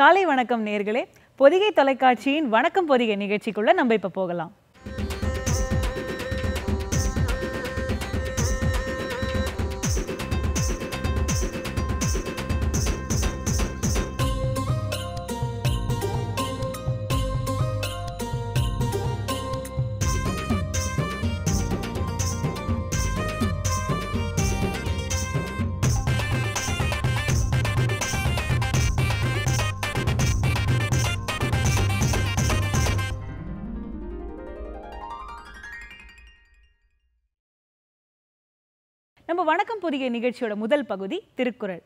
காலை வணக்கம் நேர்களே. பொதிகை தொலைக்காட்சியின் வணக்கம் பொதிகை நிகழ்ச்சிக்குள்ள நம்ம இப்ப போகலாம். நம்ம வணக்கம் புதிய நிகழ்ச்சியோட முதல் பகுதி திருக்குறள்.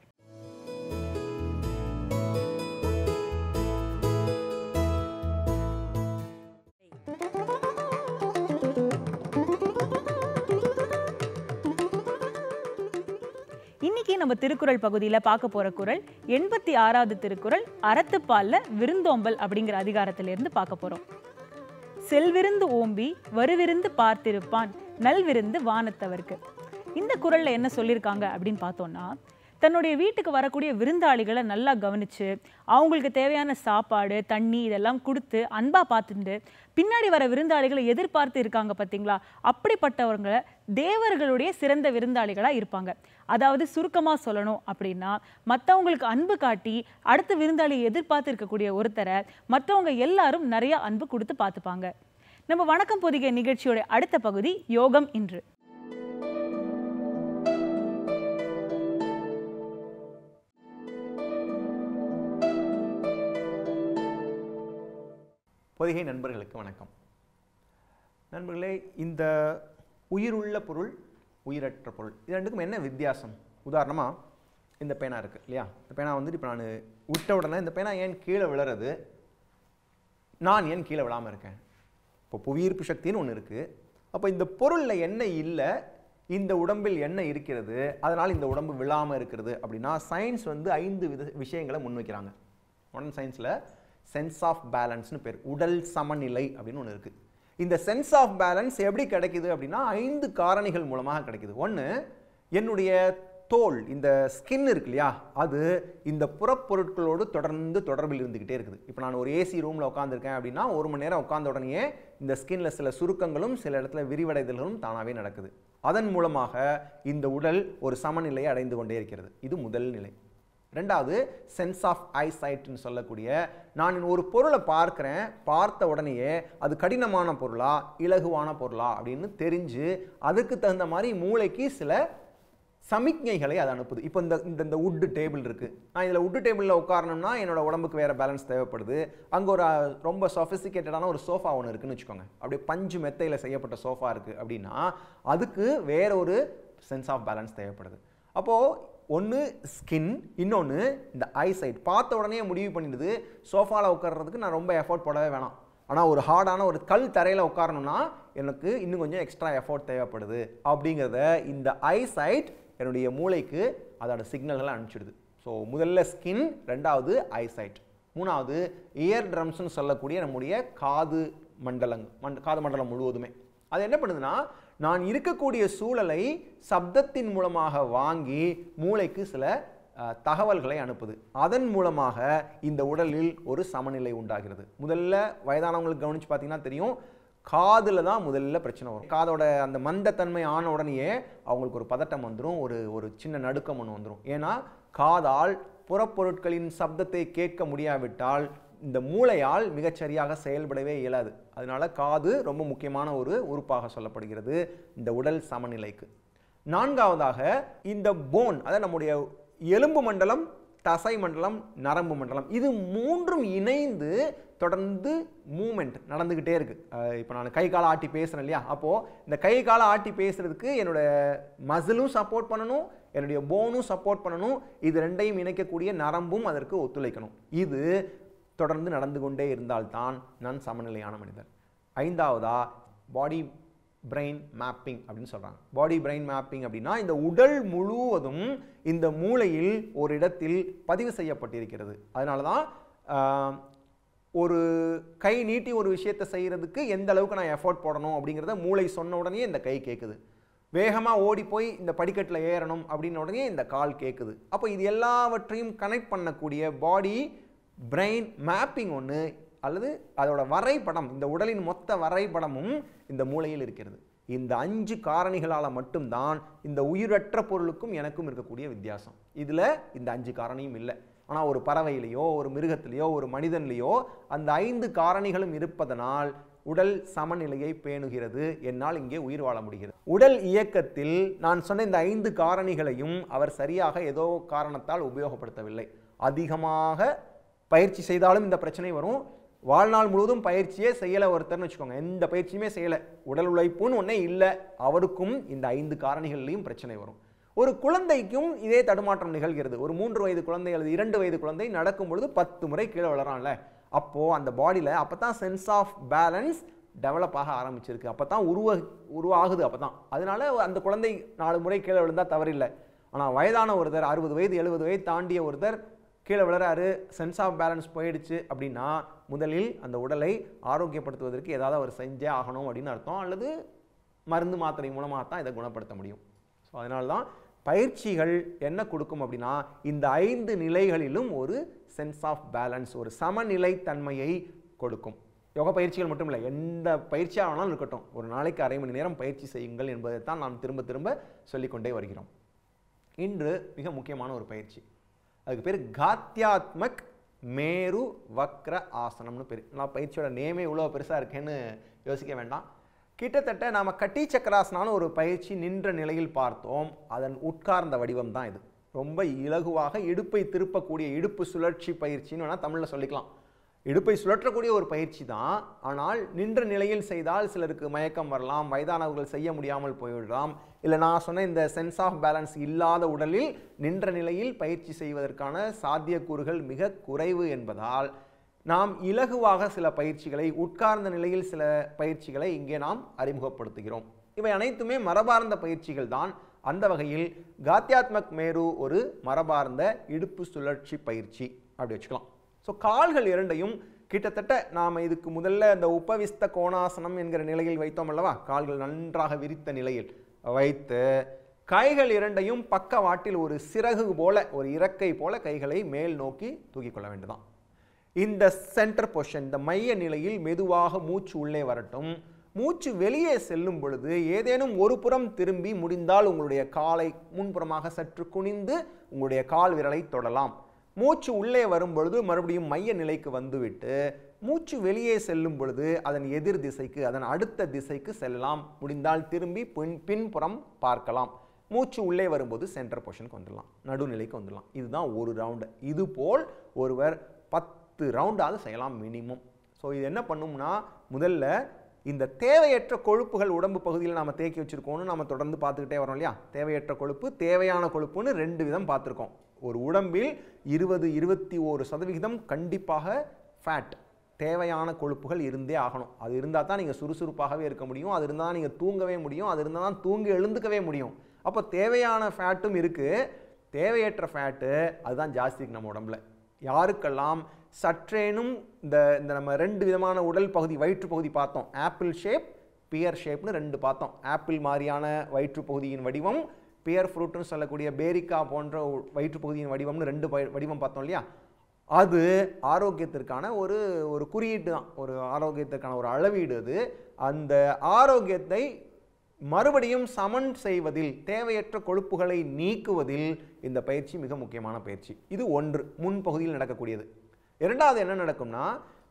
இன்னைக்கு நம்ம திருக்குறள் பகுதியில பார்க்க போற குரல் எண்பத்தி ஆறாவது திருக்குறள் அறத்துப்பால்ல விருந்தோம்பல் அப்படிங்கிற அதிகாரத்திலிருந்து பார்க்க போறோம். செல்விருந்து ஓம்பி வருவிருந்து பார்த்திருப்பான் நல்விருந்து வானத்தவர்க்கு. இந்த குரலில் என்ன சொல்லியிருக்காங்க அப்படின்னு பார்த்தோன்னா தன்னுடைய வீட்டுக்கு வரக்கூடிய விருந்தாளிகளை நல்லா கவனிச்சு அவங்களுக்கு தேவையான சாப்பாடு தண்ணி இதெல்லாம் கொடுத்து அன்பாக பார்த்துட்டு பின்னாடி வர விருந்தாளிகளை எதிர்பார்த்து இருக்காங்க பார்த்தீங்களா? அப்படிப்பட்டவங்களை தேவர்களுடைய சிறந்த விருந்தாளிகளாக இருப்பாங்க. அதாவது சுருக்கமாக சொல்லணும் அப்படின்னா மற்றவங்களுக்கு அன்பு காட்டி அடுத்த விருந்தாளியை எதிர்பார்த்து இருக்கக்கூடிய ஒருத்தரை மற்றவங்க எல்லாரும் நிறையா அன்பு கொடுத்து பார்த்துப்பாங்க. நம்ம வணக்கம் பொதிகை நிகழ்ச்சியோட அடுத்த பகுதி யோகம் இன்று. பொதிகை நண்பர்களுக்கு வணக்கம். நண்பர்களே இந்த உயிருள்ள பொருள் உயிரற்ற பொருள் இது ரெண்டுக்கும் என்ன வித்தியாசம்? உதாரணமாக இந்த பேனா இருக்குது இல்லையா? இந்த பேனா வந்துட்டு இப்போ நான் விட்ட உடனே இந்த பேனா ஏன் கீழே விழுறது? நான் ஏன் கீழே விழாமல் இருக்கேன்? இப்போ புவியீர்ப்பு சக்தின்னு ஒன்று இருக்குது அப்போ இந்த பொருளில் என்ன இல்லை? இந்த உடம்பில் என்ன இருக்கிறது? அதனால் இந்த உடம்பு விழாமல் இருக்கிறது அப்படின்னா சயின்ஸ் வந்து ஐந்து வித விஷயங்களை முன்வைக்கிறாங்க. மாடர்ன் சயின்ஸில் சென்ஸ் ஆஃப் பேலன்ஸ்னு பேர். உடல் சமநிலை அப்படின்னு ஒன்று இருக்குது இந்த சென்ஸ் ஆஃப் பேலன்ஸ் எப்படி கிடைக்குது அப்படின்னா ஐந்து காரணிகள் மூலமாக கிடைக்குது. ஒன்று என்னுடைய தோல் இந்த ஸ்கின் இருக்கு இல்லையா அது இந்த புறப்பொருட்களோடு தொடர்ந்து தொடர்பில் இருந்துக்கிட்டே இருக்குது. இப்போ நான் ஒரு ஏசி ரூமில் உட்காந்துருக்கேன் அப்படின்னா ஒரு மணி நேரம் உட்காந்த உடனே இந்த ஸ்கின்ல சில சுருக்கங்களும் சில இடத்துல விரிவடைதல்களும் தானாகவே நடக்குது. அதன் மூலமாக இந்த உடல் ஒரு சமநிலையை அடைந்து கொண்டே இருக்கிறது. இது முதல் நிலை. ரெண்டாவது சென்ஸ் ஆஃப் ஐசைட்னு சொல்லக்கூடிய நான் ஒரு பொருளை பார்க்குறேன் பார்த்த உடனேயே அது கடினமான பொருளா இலகுவான பொருளா அப்படின்னு தெரிஞ்சு அதுக்கு தகுந்த மாதிரி மூளைக்கு சில சமிக்ஞைகளை அது அனுப்புது. இப்போ இந்த இந்த இந்த உட்டு டேபிள் இருக்குது நான் இதில் உட்டு டேபிளில் உட்காரணும்னா என்னோட உடம்புக்கு வேறு பேலன்ஸ் தேவைப்படுது. அங்கே ஒரு ரொம்ப சொஃபிஸ்டிகேட்டடான ஒரு சோஃபா ஒன்று இருக்குன்னு வச்சுக்கோங்க. அப்படியே பஞ்சு மெத்தையில் செய்யப்பட்ட சோஃபா இருக்குது அப்படின்னா அதுக்கு வேற ஒரு சென்ஸ் ஆஃப் பேலன்ஸ் தேவைப்படுது. அப்போது ஒன்று ஸ்கின் இன்னொன்று இந்த ஐசைட் பார்த்த உடனே முடிவு பண்ணிடுது சோஃபாவில் உட்கார்றதுக்கு நான் ரொம்ப எஃபோர்ட் போடவே வேணாம். ஆனால் ஒரு ஹார்டான ஒரு கல் தரையில் உட்காரணும்னா எனக்கு இன்னும் கொஞ்சம் எக்ஸ்ட்ரா எஃபோர்ட் தேவைப்படுது. அப்படிங்கிறத இந்த ஐசைட் என்னுடைய மூளைக்கு அதோட சிக்னல்களை அனுப்பிச்சிடுது. ஸோ முதல்ல ஸ்கின் ரெண்டாவது ஐசைட் மூணாவது இயர் ட்ரம்ஸ்னு சொல்லக்கூடிய நம்முடைய காது மண்டலம் மண்ட காது மண்டலம் முழுவதுமே. அது என்ன பண்ணுதுன்னா நான் இருக்கக்கூடிய சூழலை சப்தத்தின் மூலமாக வாங்கி மூளைக்கு சில தகவல்களை அனுப்புது. அதன் மூலமாக இந்த உடலில் ஒரு சமநிலை உண்டாகிறது. முதல்ல வயதானவங்களுக்கு கவனித்து பார்த்தீங்கன்னா தெரியும் காதில் தான் முதல்ல பிரச்சனை வரும். காதோட அந்த மந்தத்தன்மை ஆன உடனேயே அவங்களுக்கு ஒரு பதட்டம் வந்துடும் ஒரு ஒரு சின்ன நடுக்கம் ஒன்று வந்துடும் ஏன்னா காதால் புறப்பொருட்களின் சப்தத்தை கேட்க முடியாவிட்டால் இந்த மூளையால் மிகச்சரியாக செயல்படவே இயலாது. அதனால காது ரொம்ப முக்கியமான ஒரு உறுப்பாக சொல்லப்படுகிறது இந்த உடல் சமநிலைக்கு. நான்காவதாக இந்த போன் அதாவது நம்முடைய எலும்பு மண்டலம் தசை மண்டலம் நரம்பு மண்டலம் இது மூன்றும் இணைந்து தொடர்ந்து மூமெண்ட் நடந்துக்கிட்டே இருக்குது இப்போ நான் கை காலை ஆட்டி பேசுகிறேன் இல்லையா? அப்போது இந்த கை காலை ஆட்டி பேசுகிறதுக்கு என்னோட மசிலும் சப்போர்ட் பண்ணணும் என்னுடைய போனும் சப்போர்ட் பண்ணணும். இது ரெண்டையும் இணைக்கக்கூடிய நரம்பும் அதற்கு ஒத்துழைக்கணும். இது தொடர்ந்து நடந்து கொண்டே இருந்தால்தான் நான் சமநிலையான மனிதர் ஐந்தாவதா பாடி பிரெயின் மேப்பிங் அப்படின்னு சொல்கிறாங்க பாடி பிரெயின் மேப்பிங் அப்படின்னா இந்த உடல் முழுவதும் இந்த மூளையில் ஒரு இடத்தில் பதிவு செய்யப்பட்டிருக்கிறது. அதனால தான் ஒரு கை நீட்டி ஒரு விஷயத்தை செய்கிறதுக்கு எந்த அளவுக்கு நான் எஃபோர்ட் போடணும் அப்படிங்கிறத மூளை சொன்ன உடனே இந்த கை கேட்குது வேகமாக ஓடி போய் இந்த படிக்கட்டில் ஏறணும் அப்படின்ன உடனே இந்த கால் கேட்குது அப்போ இது எல்லாவற்றையும் கனெக்ட் பண்ணக்கூடிய பாடி பிரெயின் மேப்பிங் ஒன்று அல்லது அதோட வரைபடம் இந்த உடலின் மொத்த வரைபடமும் இந்த மூளையில் இருக்கிறது. இந்த அஞ்சு காரணிகளால் மட்டும்தான் இந்த உயிரற்ற பொருளுக்கும் எனக்கும் இருக்கக்கூடிய வித்தியாசம். இதில் இந்த அஞ்சு காரணியும் இல்லை. ஆனால் ஒரு பறவையிலையோ ஒரு மிருகத்திலேயோ ஒரு மனிதன்லேயோ அந்த ஐந்து காரணிகளும் இருப்பதனால் உடல் சமநிலையை பேணுகிறது என்னால் இங்கே உயிர் வாழ முடிகிறது. உடல் இயக்கத்தில் நான் சொன்ன இந்த ஐந்து காரணிகளையும் அவர் சரியாக ஏதோ காரணத்தால் உபயோகப்படுத்தவில்லை. அதிகமாக பயிற்சி செய்தாலும் இந்த பிரச்சனை வரும். வாழ்நாள் முழுவதும் பயிற்சியே செய்யலை ஒருத்தர்னு வச்சுக்கோங்க. எந்த பயிற்சியுமே செய்யலை. உடல் உழைப்புன்னு ஒன்றே இல்லை. அவருக்கும் இந்த ஐந்து காரணிகள்லையும் பிரச்சனை வரும். ஒரு குழந்தைக்கும் இதே தடுமாற்றம் நிகழ்கிறது. ஒரு மூன்று வயது குழந்தை அல்லது இரண்டு வயது குழந்தை நடக்கும் பொழுது பத்து முறை கீழே விழறான்ல. அப்போது அந்த பாடியில் அப்போ தான் சென்ஸ் ஆஃப் பேலன்ஸ் டெவலப் ஆக ஆரம்பிச்சிருக்கு. அப்போ தான் உருவ உருவாகுது அப்போ தான் அதனால அந்த குழந்தை நாலு முறை கீழே விழுந்தால் தவறில்லை. ஆனால் வயதான ஒருத்தர் அறுபது வயது எழுபது வயது தாண்டிய ஒருத்தர் கீழே விழுறாரு சென்ஸ் ஆஃப் பேலன்ஸ் போயிடுச்சு அப்படின்னா முதலில் அந்த உடலை ஆரோக்கியப்படுத்துவதற்கு ஏதாவது அவர் செஞ்சே ஆகணும் அப்படின்னு அர்த்தம். அல்லது மருந்து மாத்திரை மூலமாக தான் இதை குணப்படுத்த முடியும். ஸோ அதனால தான் பயிற்சிகள் என்ன கொடுக்கும் அப்படின்னா இந்த ஐந்து நிலைகளிலும் ஒரு சென்ஸ் ஆஃப் பேலன்ஸ் ஒரு சமநிலைத்தன்மையை கொடுக்கும். யோகா பயிற்சிகள் மட்டும் இல்லை எந்த பயிற்சியாக வேணாலும் இருக்கட்டும். ஒரு நாளைக்கு அரை மணி நேரம் பயிற்சி செய்யுங்கள் என்பதைத்தான் நாம் திரும்ப திரும்ப சொல்லிக்கொண்டே வருகிறோம். இன்று மிக முக்கியமான ஒரு பயிற்சி. அதுக்கு பேர் காத்தியாத்மக் மேரு வக்ர ஆசனம்னு பேர். நான் பயிற்சியோட நேமே இவ்வளோ பெருசாக இருக்கேன்னு யோசிக்க வேண்டாம். கிட்டத்தட்ட நாம் கட்டி சக்கராசனாலும் ஒரு பயிற்சி நின்ற நிலையில் பார்த்தோம். அதன் உட்கார்ந்த வடிவம் தான் இது. ரொம்ப இலகுவாக இடுப்பை திருப்பக்கூடிய இடுப்பு சுழற்சி பயிற்சின்னு வேணால் தமிழில் சொல்லிக்கலாம். இடுப்பை சுழற்றக்கூடிய ஒரு பயிற்சி தான் ஆனால் நின்ற நிலையில் செய்தால் சிலருக்கு மயக்கம் வரலாம் வயதானவர்கள் செய்ய முடியாமல் போய்விடலாம் இல்லை நான் சொன்ன இந்த சென்ஸ் ஆஃப் பேலன்ஸ் இல்லாத உடலில் நின்ற நிலையில் பயிற்சி செய்வதற்கான சாத்தியக்கூறுகள் மிக குறைவு என்பதால் நாம் இலகுவாக சில பயிற்சிகளை உட்கார்ந்த நிலையில் சில பயிற்சிகளை இங்கே நாம் அறிமுகப்படுத்துகிறோம். இவை அனைத்துமே மரபார்ந்த பயிற்சிகள் தான். அந்த வகையில் காத்தியாத்மக் மேரு ஒரு மரபார்ந்த இடுப்பு சுழற்சி பயிற்சி. அப்படி வச்சுக்கலாம். ஸோ கால்கள் இரண்டையும் கிட்டத்தட்ட நாம் இதுக்கு முதல்ல இந்த உபவிஸ்த கோணாசனம் என்கிற நிலையில் வைத்தோம் அல்லவா? கால்கள் நன்றாக விரித்த நிலையில் வைத்து கைகள் இரண்டையும் பக்கவாட்டில் ஒரு சிறகு போல ஒரு இறக்கை போல கைகளை மேல் நோக்கி தூக்கி கொள்ள வேண்டுதான். இந்த சென்டர் பொஷன் இந்த மைய நிலையில் மெதுவாக மூச்சு உள்ளே வரட்டும். மூச்சு வெளியே செல்லும் பொழுது ஏதேனும் ஒரு புறம் திரும்பி முடிந்தால் உங்களுடைய காலை முன்புறமாக சற்று குனிந்து உங்களுடைய கால் விரலை தொடலாம். மூச்சு உள்ளே வரும் பொழுது மறுபடியும் மைய நிலைக்கு வந்துவிட்டு மூச்சு வெளியே செல்லும் பொழுது அதன் எதிர் திசைக்கு அதன் அடுத்த திசைக்கு செல்லலாம். முடிந்தால் திரும்பி பின் பின்புறம் பார்க்கலாம். மூச்சு உள்ளே வரும்போது சென்டர் பொஷனுக்கு வந்துடலாம். நடுநிலைக்கு வந்துடலாம். இதுதான் ஒரு ரவுண்டு இது போல் ஒருவர் பத்து ரவுண்டாவது செய்யலாம் மினிமம் ஸோ இது என்ன பண்ணும்னா முதல்ல இந்த தேவையற்ற கொழுப்புகள் உடம்பு பகுதியில் நாம் தேக்கி வச்சுருக்கோம்னு நம்ம தொடர்ந்து பார்த்துக்கிட்டே வரோம் இல்லையா? தேவையற்ற கொழுப்பு தேவையான கொழுப்புன்னு ரெண்டு விதம் பார்த்துருக்கோம். ஒரு உடம்பில் இருபது இருபத்தி ஓரு சதவிகிதம் கண்டிப்பாக ஃபேட் தேவையான கொழுப்புகள் இருந்தே ஆகணும். அது இருந்தால் தான் நீங்கள் சுறுசுறுப்பாகவே இருக்க முடியும். அது இருந்தால் தான் நீங்கள் தூங்கவே முடியும். அது இருந்தால் தான் தூங்கி எழுந்துக்கவே முடியும். அப்போ தேவையான ஃபேட்டும் இருக்குது தேவையற்ற ஃபேட்டு அதுதான் ஜாஸ்தி இருக்கு நம்ம உடம்புல. யாருக்கெல்லாம் சற்றேனும் இந்த இந்த நம்ம ரெண்டு விதமான உடல் பகுதி வயிற்று பகுதி பார்த்தோம். ஆப்பிள் ஷேப் பியர் ஷேப்னு ரெண்டு பார்த்தோம். ஆப்பிள் மாதிரியான வயிற்று பகுதியின் வடிவம் பியர் ஃப்ரூட்னு சொல்லக்கூடிய பேரிக்கா போன்ற வயிற்றுப்பகுதியின் வடிவம்னு ரெண்டு வடிவம் பார்த்தோம் இல்லையா? அது ஆரோக்கியத்திற்கான ஒரு ஒரு குறியீட்டு தான். ஒரு ஆரோக்கியத்திற்கான ஒரு அளவீடு அது. அந்த ஆரோக்கியத்தை மறுபடியும் சமன் செய்வதில் தேவையற்ற கொழுப்புகளை நீக்குவதில் இந்த பயிற்சி மிக முக்கியமான பயிற்சி. இது ஒன்று முன்பகுதியில் நடக்கக்கூடியது. இரண்டாவது என்ன நடக்கும்னா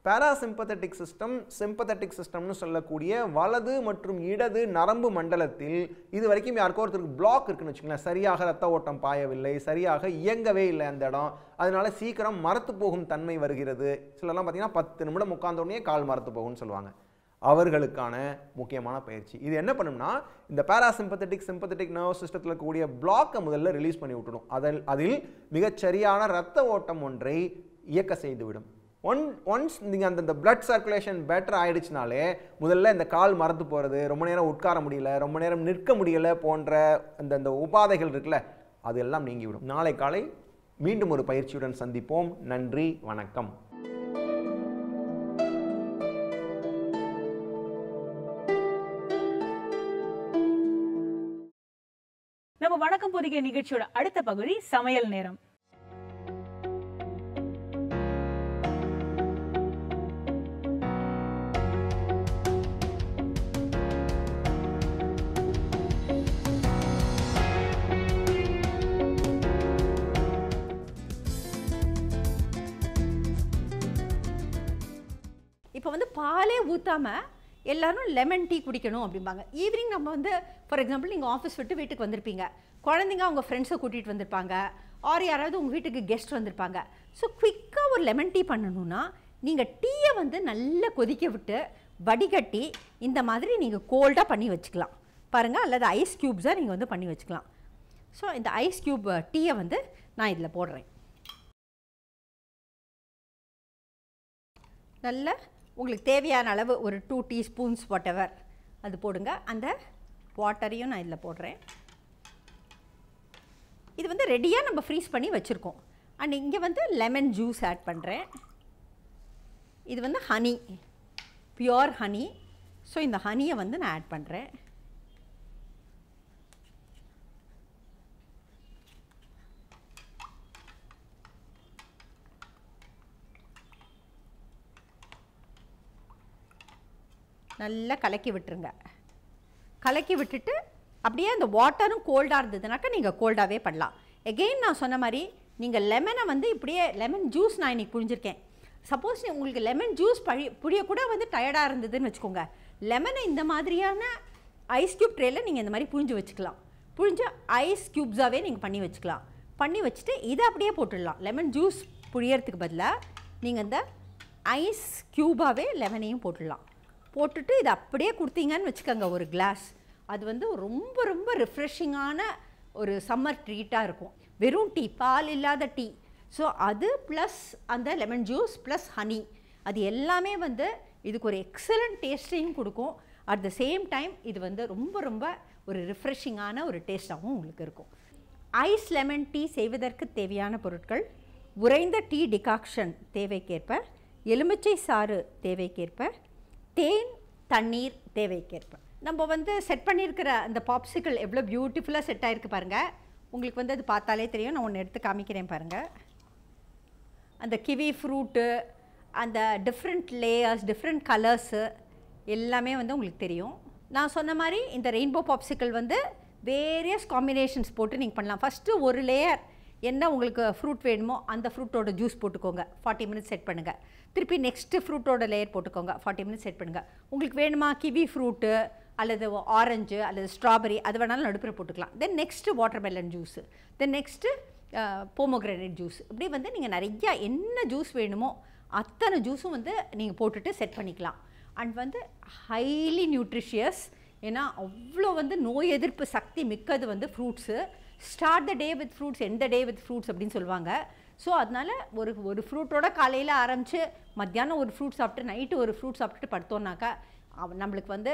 பேராசிம்பத்தட்டிக் சிஸ்டம் சிம்பத்தட்டிக் சிஸ்டம்னு சொல்லக்கூடிய வலது மற்றும் இடது நரம்பு மண்டலத்தில் இது வரைக்கும் யாருக்கோ ஒருத்தருக்கு பிளாக் இருக்குன்னு வச்சுக்கோங்களேன். சரியாக ரத்த ஓட்டம் பாயவில்லை சரியாக இயங்கவே இல்லை அந்த இடம். அதனால சீக்கிரம் மரத்து போகும் தன்மை வருகிறது. சிலர்லாம் பார்த்தீங்கன்னா பத்து நிமிடம் உட்காந்தோடனே கால் மரத்து போகும்னு சொல்லுவாங்க. அவர்களுக்கான முக்கியமான பயிற்சி. இது என்ன பண்ணும்னா இந்த பேராசிம்பத்தட்டிக் சிம்பத்தட்டிக் நர்வ் சிஸ்டத்தில் இருக்கக்கூடிய பிளாக்கை முதல்ல ரிலீஸ் பண்ணி விட்டுடும். அதில் அதில் மிகச்சரியான ரத்த ஓட்டம் ஒன்றை இயக்க செய்துவிடும். ஒன் ஒன்ஸ் நீங்கள் அந்த இந்த பிளட் சர்க்குலேஷன் பெட்டர் ஆயிடுச்சுனாலே முதல்ல இந்த கால் மறந்து போகிறது ரொம்ப நேரம் உட்கார முடியல ரொம்ப நேரம் நிற்க முடியல போன்ற அந்த இந்த உபாதைகள் இருக்குல்ல அது எல்லாம் நீங்கிவிடும். நாளை காலை மீண்டும் ஒரு பயிற்சியுடன் சந்திப்போம். நன்றி வணக்கம். நம்ம வணக்கம் பொதிகை நிகழ்ச்சியோட அடுத்த பகுதி சமையல் நேரம். பாலே ஊற்றாமல் எல்லாரும் லெமன் டீ குடிக்கணும் அப்படிம்பாங்க. ஈவினிங் நம்ம வந்து ஃபார் எக்ஸாம்பிள் நீங்கள் ஆஃபீஸ் விட்டு வீட்டுக்கு வந்திருப்பீங்க. குழந்தைங்க அவங்க ஃப்ரெண்ட்ஸை கூட்டிகிட்டு வந்திருப்பாங்க. ஆர் யாராவது உங்கள் வீட்டுக்கு கெஸ்ட் வந்திருப்பாங்க. ஸோ குயிக்காக ஒரு லெமன் டீ பண்ணணும்னா நீங்கள் டீயை வந்து நல்லா கொதிக்க விட்டு வடிகட்டி இந்த மாதிரி நீங்கள் கோல்டாக பண்ணி வச்சுக்கலாம். பாருங்கள் அல்லது ஐஸ் க்யூப்ஸாக நீங்கள் வந்து பண்ணி வச்சுக்கலாம். ஸோ இந்த ஐஸ் க்யூப் டீயை வந்து நான் இதில் போடுறேன். நல்ல உங்களுக்கு தேவையான அளவு ஒரு டூ டீஸ்பூன்ஸ் whatever. அது போடுங்க. அந்த வாட்டரையும் நான் இதில் போடுறேன். இது வந்து ரெடியாக நம்ம ஃப்ரீஸ் பண்ணி வச்சுருக்கோம். அண்ட் இங்கே வந்து லெமன் ஜூஸ் ஆட் பண்ணுறேன் இது வந்து ஹனி பியோர் ஹனி ஸோ இந்த ஹனியை வந்து நான் ஆட் பண்ணுறேன் நல்லா கலக்கி விட்டுருங்க. கலக்கி விட்டுட்டு அப்படியே அந்த வாட்டரும் கோல்டாக இருந்ததுனாக்கா நீங்கள் கோல்டாகவே பண்ணலாம் எகெயின் நான் சொன்ன மாதிரி நீங்கள் லெமனை வந்து இப்படியே லெமன் ஜூஸ் நான் இன்னைக்கு புழிஞ்சிருக்கேன். சப்போஸ் உங்களுக்கு லெமன் ஜூஸ் பழி புரியக்கூட வந்து டயர்டாக இருந்ததுன்னு வச்சுக்கோங்க. லெமனை இந்த மாதிரியான ஐஸ் க்யூப் ட்ரேயில் நீங்கள் இந்த மாதிரி புழிஞ்சு வச்சுக்கலாம். புழிஞ்சு ஐஸ் க்யூப்ஸாகவே நீங்கள் பண்ணி வச்சுக்கலாம். பண்ணி வச்சுட்டு இதை அப்படியே போட்டுடலாம். லெமன் ஜூஸ் புழியறதுக்கு பதிலாக நீங்கள் இந்த ஐஸ் க்யூபாகவே லெமனையும் போட்டுடலாம். போட்டுட்டு இதை அப்படியே கொடுத்தீங்கன்னு வச்சுக்கோங்க ஒரு கிளாஸ் அது வந்து ரொம்ப ரொம்ப ரிஃப்ரெஷிங்கான ஒரு சம்மர் ட்ரீட்டாக இருக்கும். வெறும் டீ பால் இல்லாத டீ. ஸோ அது ப்ளஸ் அந்த லெமன் ஜூஸ் ப்ளஸ் ஹனி அது எல்லாமே வந்து இதுக்கு ஒரு எக்ஸலண்ட் டேஸ்ட்டையும் கொடுக்கும். அட் த சேம் டைம் இது வந்து ரொம்ப ரொம்ப ஒரு ரிஃப்ரெஷிங்கான ஒரு டேஸ்ட்டாகவும் உங்களுக்கு இருக்கும். ஐஸ் லெமன் டீ செய்வதற்கு தேவையான பொருட்கள் உறைந்த டீ டிகாக்ஷன் தேவைக்கேற்ப எலுமிச்சை சாறு தேவைக்கேற்ப தேன் தண்ணீர் தேவைக்கேற்ப. நம்ம வந்து செட் பண்ணியிருக்கிற அந்த பாப்சிக்கல் எவ்வளோ பியூட்டிஃபுல்லாக செட் ஆகிருக்கு பாருங்கள் உங்களுக்கு வந்து அது பார்த்தாலே தெரியும். நான் ஒன்று எடுத்து காமிக்கிறேன் பாருங்கள் அந்த கிவி ஃப்ரூட்டு அந்த டிஃப்ரெண்ட் லேயர்ஸ் டிஃப்ரெண்ட் கலர்ஸு எல்லாமே வந்து உங்களுக்கு தெரியும். நான் சொன்ன மாதிரி இந்த ரெயின்போ பாப்சிக்கல் வந்து வேரியஸ் காம்பினேஷன்ஸ் போட்டு நீங்கள் பண்ணலாம். ஃபஸ்ட்டு ஒரு லேயர் என்ன உங்களுக்கு ஃப்ரூட் வேணுமோ அந்த ஃப்ரூட்டோட ஜூஸ் போட்டுக்கோங்க. ஃபார்ட்டி மினிட்ஸ் செட் பண்ணுங்கள் திருப்பி நெக்ஸ்ட்டு ஃப்ரூட்டோட லேயர் போட்டுக்கோங்க. ஃபார்ட்டி மினிட்ஸ் செட் பண்ணுங்கள் உங்களுக்கு வேணுமா கிவி ஃப்ரூட்டு அல்லது ஆரஞ்சு அல்லது ஸ்ட்ராபெரி அது வேணாலும் நடுப்புற போட்டுக்கலாம். Then next watermelon juice then next pomegranate juice இப்படி வந்து நீங்கள் நிறையா என்ன ஜூஸ் வேணுமோ அத்தனை ஜூஸும் வந்து நீங்கள் போட்டுட்டு செட் பண்ணிக்கலாம். அண்ட் வந்து ஹைலி நியூட்ரிஷியஸ் ஏன்னா அவ்வளோ வந்து நோய் எதிர்ப்பு சக்தி மிக்கது வந்து fruits start the day with fruits எந்த டே வித் ஃப்ரூட்ஸ் அப்படின்னு சொல்லுவாங்க. ஸோ அதனால் ஒரு ஒரு ஃப்ரூட்டோட காலையில் ஆரம்பித்து மத்தியானம் ஒரு ஃப்ரூட் சாப்பிட்டு நைட்டு ஒரு ஃப்ரூட் சாப்பிட்டுட்டு படுத்தோம்னாக்கா நம்மளுக்கு வந்து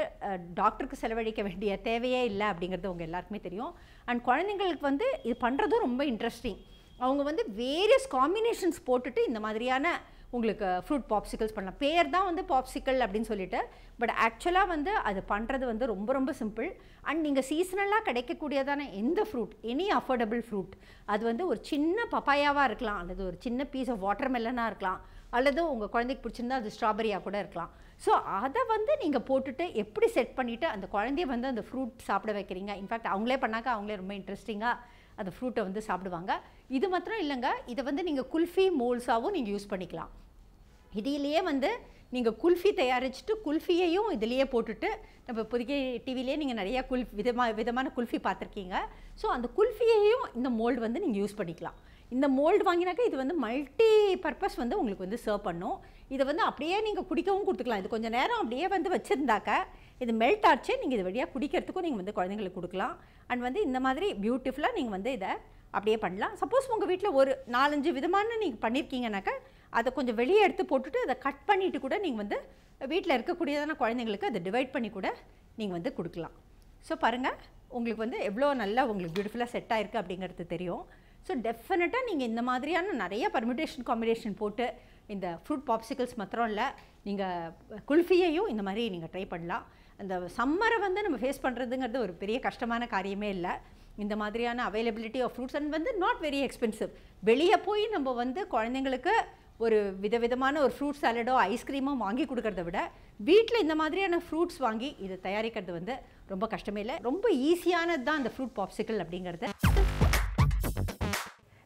டாக்டருக்கு செலவழிக்க வேண்டிய தேவையே இல்லை அப்படிங்கிறது உங்கள் எல்லாருக்குமே தெரியும். அண்ட் குழந்தைங்களுக்கு வந்து இது பண்ணுறதும் ரொம்ப இன்ட்ரெஸ்டிங் அவங்க வந்து வேரியஸ் காம்பினேஷன்ஸ் போட்டுட்டு இந்த மாதிரியான உங்களுக்கு ஃப்ரூட் பாப்சிக்கல்ஸ் பண்ணலாம். பேர் தான் வந்து பாப்சிக்கல் அப்படின்னு சொல்லிட்டு பட் ஆக்சுவலாக வந்து அது பண்ணுறது வந்து ரொம்ப ரொம்ப சிம்பிள் அண்ட் நீங்கள் சீசனலாக கிடைக்கக்கூடியதான எந்த ஃப்ரூட் எனி அஃபோர்டபுள் ஃப்ரூட் அது வந்து ஒரு சின்ன பப்பாயாவாக இருக்கலாம் அல்லது ஒரு சின்ன பீஸ் ஆஃப் வாட்டர் மெலனாக இருக்கலாம் அல்லது உங்கள் குழந்தைக்கு பிடிச்சிருந்தா அது ஸ்ட்ராபெரியாக கூட இருக்கலாம். ஸோ அதை வந்து நீங்கள் போட்டுட்டு எப்படி செட் பண்ணிவிட்டு அந்த குழந்தைய வந்து அந்த ஃப்ரூட் சாப்பிட வைக்கிறீங்க? இன்ஃபேக்ட் அவங்களே பண்ணாக்கா அவங்களே ரொம்ப இன்ட்ரெஸ்டிங்காக அந்த ஃப்ரூட்டை வந்து சாப்பிடுவாங்க. இது மாத்திரம் இல்லைங்க இதை வந்து நீங்கள் குல்ஃபி மோல்ஸாகவும் நீங்கள் யூஸ் பண்ணிக்கலாம். இதிலேயே வந்து நீங்கள் குல்ஃபி தயாரிச்சுட்டு குல்ஃபியையும் இதிலேயே போட்டுட்டு நம்ம இப்போதைக்கு டிவிலே நீங்கள் நிறையா குல் விதமாக விதமான குல்ஃபி பார்த்துருக்கீங்க. ஸோ அந்த குல்ஃபியையும் இந்த மோல்டு வந்து நீங்கள் யூஸ் பண்ணிக்கலாம். இந்த மோல்டு வாங்கினாக்கா இது வந்து மல்டி பர்பஸ் வந்து உங்களுக்கு வந்து சர்வ் பண்ணும். இதை வந்து அப்படியே நீங்கள் குடிக்கவும் கொடுத்துக்கலாம். இது கொஞ்சம் நேரம் அப்படியே வந்து வச்சுருந்தாக்கா இது மெல்ட் ஆச்சு. நீங்கள் இது வழியாக குடிக்கிறதுக்கும் நீங்கள் வந்து குழந்தைங்களுக்கு கொடுக்கலாம். அண்ட் வந்து இந்த மாதிரி பியூட்டிஃபுல்லாக நீங்கள் வந்து இதை அப்படியே பண்ணலாம். சப்போஸ் உங்கள் வீட்டில் ஒரு நாலஞ்சு விதமான நீங்கள் பண்ணியிருக்கீங்கனாக்கா அதை கொஞ்சம் வெளியே எடுத்து போட்டுட்டு அதை கட் பண்ணிவிட்டு கூட நீங்கள் வந்து வீட்டில் இருக்கக்கூடியதான குழந்தைங்களுக்கு அதை டிவைட் பண்ணி கூட நீங்கள் வந்து கொடுக்கலாம். ஸோ பாருங்கள் உங்களுக்கு வந்து எவ்வளோ நல்லா உங்களுக்கு பியூட்டிஃபுல்லாக செட் ஆயிருக்கு அப்படிங்கிறது தெரியும். ஸோ டெஃபினட்டாக நீங்கள் இந்த மாதிரியான நிறைய பர்மிட்டேஷன் காம்பினேஷன் போட்டு இந்த ஃப்ரூட் பாப்சிக்கல்ஸ் மாத்திரம் இல்லை நீங்கள் குல்ஃபியையும் இந்த மாதிரி நீங்கள் ட்ரை பண்ணலாம். அந்த சம்மரை வந்து நம்ம ஃபேஸ் பண்ணுறதுங்கிறது ஒரு பெரிய கஷ்டமான காரியமே இல்லை. இந்த மாதிரியான அவைலபிலிட்டி ஆஃப் ஃப்ரூட்ஸ் அண்ட் வந்து நாட் வெரி எக்ஸ்பென்சிவ் வெளியே போய் நம்ம வந்து குழந்தைங்களுக்கு ஒரு விதவிதமான ஒரு ஃப்ரூட் சாலடோ ஐஸ்கிரீமோ வாங்கி கொடுக்கறத விட வீட்டில் இந்த மாதிரியான ஃப்ரூட்ஸ் வாங்கி இதை தயாரிக்கிறது வந்து ரொம்ப கஷ்டமே இல்லை. ரொம்ப ஈஸியானது தான் அந்த ஃப்ரூட் பாப்சிக்கல் அப்படிங்கிறது.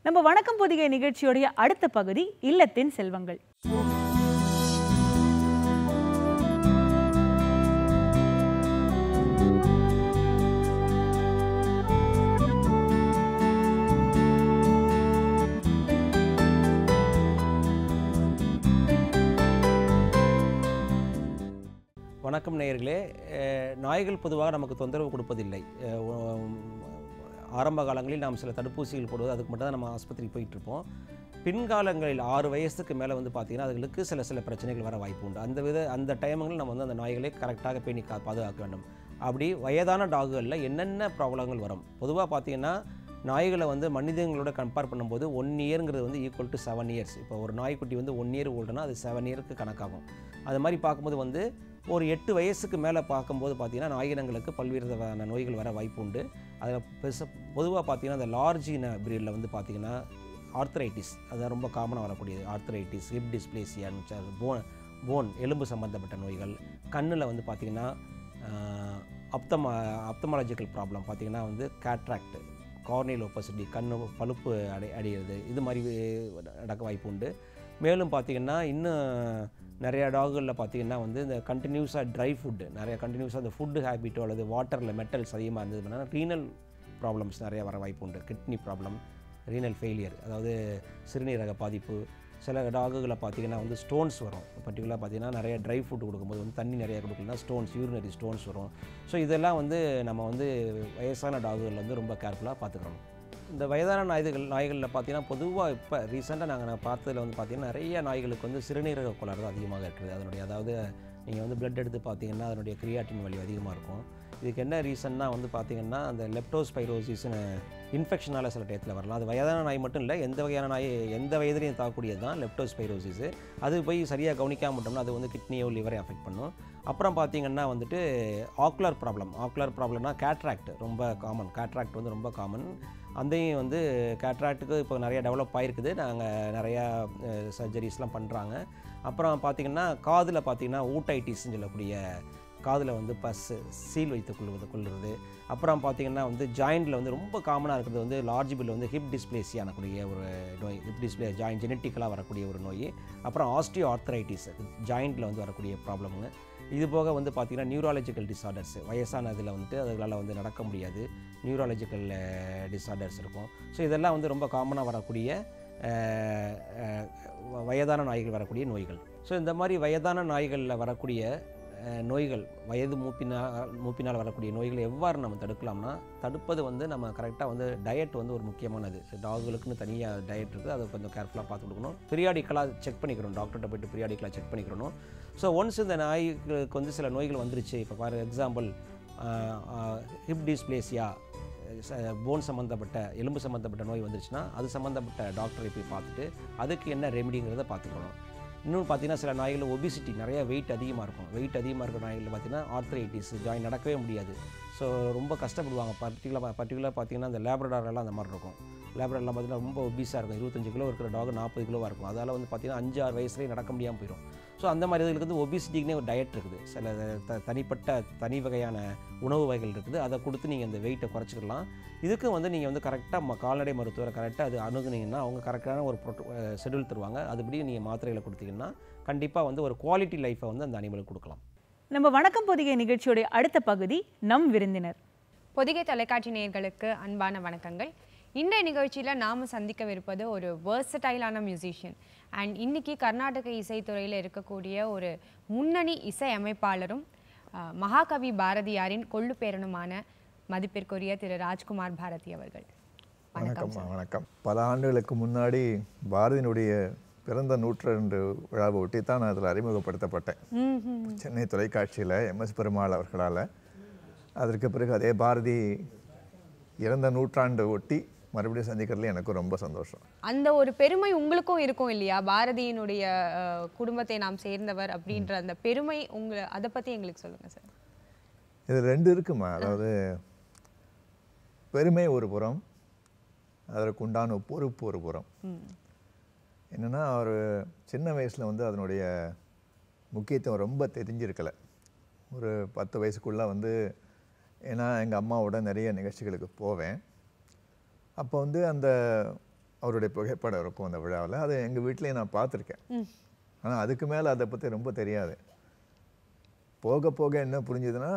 நம்ம வணக்கம் பொதிகை நிகழ்ச்சியுடைய அடுத்த பகுதி இல்லத்தின் செல்வங்கள். வணக்கம் நேயர்களே. நாய்கள் பொதுவாக நமக்கு தொந்தரவு கொடுப்பதில்லை. ஆரம்ப காலங்களில் நாம் சில தடுப்பூசிகள் போடுவது அதுக்கு மட்டும் தான் நம்ம ஆஸ்பத்திரிக்கு போயிட்டு இருப்போம் பின்காலங்களில் ஆறு வயசுக்கு மேலே வந்து பார்த்திங்கன்னா அதுகளுக்கு சில சில பிரச்சனைகள் வர வாய்ப்பு உண்டு. அந்த வித அந்த டைமுங்களில் நம்ம வந்து அந்த நாய்களை கரெக்டாக பேணி கா பாதுகாக்க வேண்டும். அப்படி வயதான டாகுகளில் என்னென்ன ப்ராப்ளங்கள் வரும்? பொதுவாக பார்த்தீங்கன்னா நாய்களை வந்து மனிதங்களோட கம்பேர் பண்ணும்போது ஒன் இயருங்கிறது வந்து ஈக்குவல் டு செவன் இயர்ஸ் இப்போ ஒரு நாய்க்குட்டி வந்து ஒன் இயர் ஓல்டுனா அது செவன் இயருக்கு கணக்காகும். அது மாதிரி பார்க்கும்போது வந்து ஒரு எட்டு வயசுக்கு மேலே பார்க்கும்போது பார்த்தீங்கன்னா நாயினங்களுக்கு பல்வேறு விதமான நோய்கள் வர வாய்ப்பு உண்டு. அதில் பெருச பொதுவாக பார்த்தீங்கன்னா அந்த லார்ஜ் இன பிரீடில் வந்து பார்த்தீங்கன்னா ஆர்த்ரைட்டிஸ் அதான் ரொம்ப காமனாக வரக்கூடியது. ஆர்த்ரைட்டிஸ் ஹிப் டிஸ்பிளேசியான்னு போன் போன் எலும்பு சம்மந்தப்பட்ட நோய்கள் கண்ணில் வந்து பார்த்திங்கன்னா அப்தமா அப்தமாலஜிக்கல் ப்ராப்ளம் பார்த்திங்கன்னா வந்து கேட்ராக்ட் கார்னியல் ஒப்பசிட்டி கண்ணு பழுப்பு அடை அடையிறது இது மாதிரி நடக்க வாய்ப்பு உண்டு. மேலும் பார்த்திங்கன்னா இன்னும் நிறையா டாகுகளில் பார்த்திங்கன்னா வந்து இந்த கண்டினியூஸாக ட்ரை ஃபுட்டு நிறைய கண்டினியூஸாக அந்த ஃபுட்டு ஹேபிட்டோ அல்லது வாட்டரில் மெட்டல்ஸ் அதிகமாக இருந்ததுன்னா ரீனல் ப்ராப்ளம்ஸ் நிறையா வர வாய்ப்பு உண்டு. கிட்னி ப்ராப்ளம் ரீனல் ஃபெயிலியர் அதாவது சிறுநீரக பாதிப்பு. சில டாகுகளை பார்த்தீங்கன்னா வந்து ஸ்டோன்ஸ் வரும். பர்டிகுலராக பார்த்தீங்கன்னா நிறைய ட்ரை ஃபுட் கொடுக்கும்போது வந்து தண்ணி நிறையா கொடுக்கலன்னா ஸ்டோன்ஸ் யூரினரி ஸ்டோன்ஸ் வரும். ஸோ இதெல்லாம் வந்து நம்ம வந்து வயசான டாகுகள் வந்து ரொம்ப கேர்ஃபுல்லாக பார்த்துக்கணும். இந்த வயதான நாய்கள் நாய்களில் பார்த்தீங்கன்னா பொதுவாக இப்போ ரீசெண்டாக நாங்கள் நான் பார்த்ததில் வந்து பார்த்தீங்கன்னா நிறைய நாய்களுக்கு வந்து சிறுநீரக கோளாறு தான் அதிகமாக இருக்குது. அதனுடைய அதாவது நீங்கள் வந்து பிளட் எடுத்து பார்த்தீங்கன்னா அதனுடைய கிரியாட்டின் வலி அதிகமாக இருக்கும். இதுக்கு என்ன ரீசன்னா வந்து பார்த்தீங்கன்னா அந்த லெப்டோஸ்பைரோசிஸ்னு இன்ஃபெக்ஷனால் சில டயத்தில் வரலாம். அது வயதான நாய் மட்டும் இல்லை எந்த வகையான நாய் எந்த வயதுலையும் தாக்கக்கூடியது தான் லெப்டோஸ்பைரோசிஸு அது போய் சரியாக கவனிக்காம விட்டோம்னா அது வந்து கிட்னியோ லிவரை அஃபெக்ட் பண்ணும். அப்புறம் பார்த்தீங்கன்னா வந்துட்டு ஆக்குலர் ப்ராப்ளம் ஆக்குலர் ப்ராப்ளம்னா கேட்ராக்ட் ரொம்ப காமன் கேட்ராக்ட் வந்து ரொம்ப காமன் அதையும் வந்து கேட்ராக்ட்டுக்கு இப்போ நிறைய டெவலப் ஆகிருக்குது நாங்கள் நிறையா சர்ஜரிஸ்லாம் பண்ணுறாங்க அப்புறம் பார்த்திங்கன்னா காதில் பார்த்தீங்கன்னா ஊட்டைட்டிஸ்ன்னு சொல்லக்கூடிய காதில் வந்து பஸ்ஸு சீல் வைத்து கொள்வது கொள்வது அப்புறம் பார்த்திங்கன்னா வந்து ஜாயிண்டில் வந்து ரொம்ப காமனாக இருக்கிறது வந்து லார்ஜ் பில் வந்து ஹிப் டிஸ்பிளேசியானக்கூடிய ஒரு நோய் ஹிப் டிஸ்பிளே ஜாயின் ஜெனட்டிக்கலாக வரக்கூடிய ஒரு நோய். அப்புறம் ஆஸ்டியோ ஆர்த்தரைட்டிஸ் ஜாயிண்டில் வந்து வரக்கூடிய ப்ராப்ளமுங்க இது போக வந்து பார்த்திங்கன்னா நியூராலஜிக்கல் டிசார்டர்ஸ் வயசானதில் வந்துட்டு அதுகளால் வந்து நடக்க முடியாது. நியூராலஜிக்கல் டிசார்டர்ஸ் இருக்கும். ஸோ இதெல்லாம் வந்து ரொம்ப காமனாக வரக்கூடிய வயதான நாய்கள் வரக்கூடிய நோய்கள். ஸோ இந்த மாதிரி வயதான நாய்களில் வரக்கூடிய நோய்கள் வயது மூப்பினால் மூப்பினால் வரக்கூடிய நோய்களை எவ்வாறு நம்ம தடுக்கலாம்னா தடுப்பது வந்து நம்ம கரெக்டாக வந்து டயட் வந்து ஒரு முக்கியமானது. டாகுகளுக்குன்னு தனியாக டயட் இருக்குது. அதை கொஞ்சம் கேர்ஃபுல்லாக பார்த்து கொடுக்கணும். பீரியாடிக்கலாக செக் பண்ணிக்கணும் டாக்டர்கிட்ட போயிட்டு பீரியாடிக்கலாக செக் பண்ணிக்கணும் ஸோ ஒன்ஸ் இந்த நாய்களுக்கு வந்து சில நோய்கள் வந்துருச்சு இப்போ for example hip dysplasia bone சம்மந்தப்பட்ட எலும்பு சம்மந்தப்பட்ட நோய் வந்துருச்சுன்னா அது சம்மந்தப்பட்ட டாக்டரை போய் பார்த்துட்டு அதுக்கு என்ன ரெமெடிங்கிறத பார்த்துக்கணும். இன்னொன்று பார்த்தீங்கன்னா சில நாய்கள் ஒபிசிட்டி நிறைய வெயிட் அதிகமாக இருக்கும். வெயிட் அதிகமாக இருக்கிற நாய்கள் பார்த்தீங்கன்னா ஆர்த்ரைட்டிஸ் ஜாயின் நடக்கவே முடியாது. ஸோ ரொம்ப கஷ்டப்படுவாங்க. பர்டிகுலர் பர்டிகுலர் பார்த்தீங்கன்னா அந்த லேப்ரடாரெல்லாம் அந்த மாதிரி இருக்கும். லேபரெல்லாம் பார்த்தீங்கன்னா ரொம்ப ஒபிஸாக இருக்கும். இருபத்தஞ்சு கிலோ இருக்கிற டாக் நாற்பது கிலோவாக இருக்கும். அதால் வந்து பார்த்தீங்கன்னா அஞ்சு ஆறு வயசுலேயே நடக்க முடியாமல் போயிடும் ஸோ அந்த மாதிரி இதுகளுக்கு வந்து ஒபிசிட்டிக்குனே ஒரு டயட் இருக்குது. சில த தனிப்பட்ட தனி வகையான உணவு வகைகள் இருக்குது. அதை கொடுத்து நீங்கள் அந்த வெயிட்டை குறைச்சிக்கலாம். இதுக்கும் வந்து நீங்கள் வந்து கரெக்டாக கால்நடை மருத்துவரை கரெக்டாக அது அணுகுனீங்கன்னா அவங்க கரெக்டான ஒரு ப்ரோட்டோ ஷெடியூல் தருவாங்க. அதுபடி நீங்கள் மாத்திரைகளை கொடுத்தீங்கன்னா கண்டிப்பாக வந்து ஒரு குவாலிட்டி லைஃப்பை வந்து அந்த அனிமலுக்கு கொடுக்கலாம். நம்ம வணக்கம் பொதிகை நிகழ்ச்சியோடைய அடுத்த பகுதி நம் விருந்தினர். பொதிகை தொலைக்காட்சி நேயர்களுக்கு அன்பான வணக்கங்கள். இன்றைய நிகழ்ச்சியில் நாம் சந்திக்கவிருப்பது ஒரு வேர்சடைலான மியூசிஷியன் அண்ட் இன்னைக்கு கர்நாடக இசைத்துறையில் இருக்கக்கூடிய ஒரு முன்னணி இசை அமைப்பாளரும் மகாகவி பாரதியாரின் கொள்ளு பேரனுமான மதிப்பிற்குரிய திரு. ராஜ்குமார் பாரதி அவர்கள். வணக்கம் வணக்கம் பல ஆண்டுகளுக்கு முன்னாடி பாரதியினுடைய பிறந்த நூற்றாண்டு விழாவை ஒட்டி தான் நான் அதில் அறிமுகப்படுத்தப்பட்டேன். சென்னை தொலைக்காட்சியில் எம்எஸ் பெருமாள் அவர்களால். அதற்கு பிறகு அதே பாரதி இறந்த நூற்றாண்டு ஒட்டி மறுபடியும் சந்திக்கிறதுல எனக்கு ரொம்ப சந்தோஷம். அந்த ஒரு பெருமை உங்களுக்கும் இருக்கும் இல்லையா? பாரதியினுடைய குடும்பத்தை நாம் சேர்ந்தவர் அப்படின்ற அந்த பெருமை உங்களை அதை பற்றி எங்களுக்கு சொல்லுங்கள் சார். இது ரெண்டு இருக்குமா? அதாவது பெருமை ஒரு புறம் அதற்கு உண்டான பொறுப்பு ஒரு புறம். என்னென்னா அவர் சின்ன வயசில் வந்து அதனுடைய முக்கியத்துவம் ரொம்ப தெரிஞ்சிருக்கலை. ஒரு பத்து வயசுக்குள்ளே வந்து ஏன்னா எங்கள் அம்மாவோட நிறைய நிகழ்ச்சிகளுக்கு போவேன். அப்போ வந்து அந்த அவருடைய புகைப்படம் இருக்கும் அந்த விழாவில் அது எங்கள் வீட்டிலேயே நான் பார்த்துருக்கேன். ஆனால் அதுக்கு மேலே அதை பற்றி ரொம்ப தெரியாது. போக போக என்ன புரிஞ்சுதுன்னா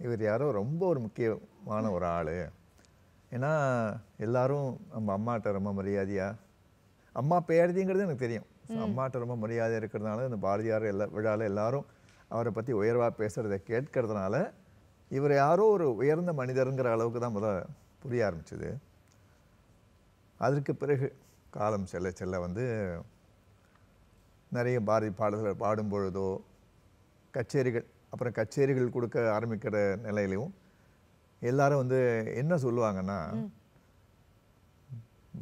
இவர் யாரோ ரொம்ப ஒரு முக்கியமான ஒரு ஆள். ஏன்னா எல்லாரும் நம்ம அம்மாட்ட ரொம்ப மரியாதையாக அம்மா பேரதிங்கிறது எனக்கு தெரியும். அம்மாட்ட ரொம்ப மரியாதை இருக்கிறதுனால இந்த பாரதியார் எல்லா விழாவில் எல்லாரும் அவரை பற்றி உயர்வாக பேசுகிறத கேட்கறதுனால இவர் யாரோ ஒரு உயர்ந்த மனிதருங்கிற அளவுக்கு தான் முத புரிய ஆரம்பிச்சது. அதற்கு பிறகு காலம் செல்ல செல்ல வந்து நிறைய பாரதி பாடல்கள் பாடும் பொழுதோ கச்சேரிகள் அப்புறம் கச்சேரிகள் கொடுக்க ஆரம்பிக்கிற நிலையிலையும் எல்லாரும் வந்து என்ன சொல்லுவாங்கன்னா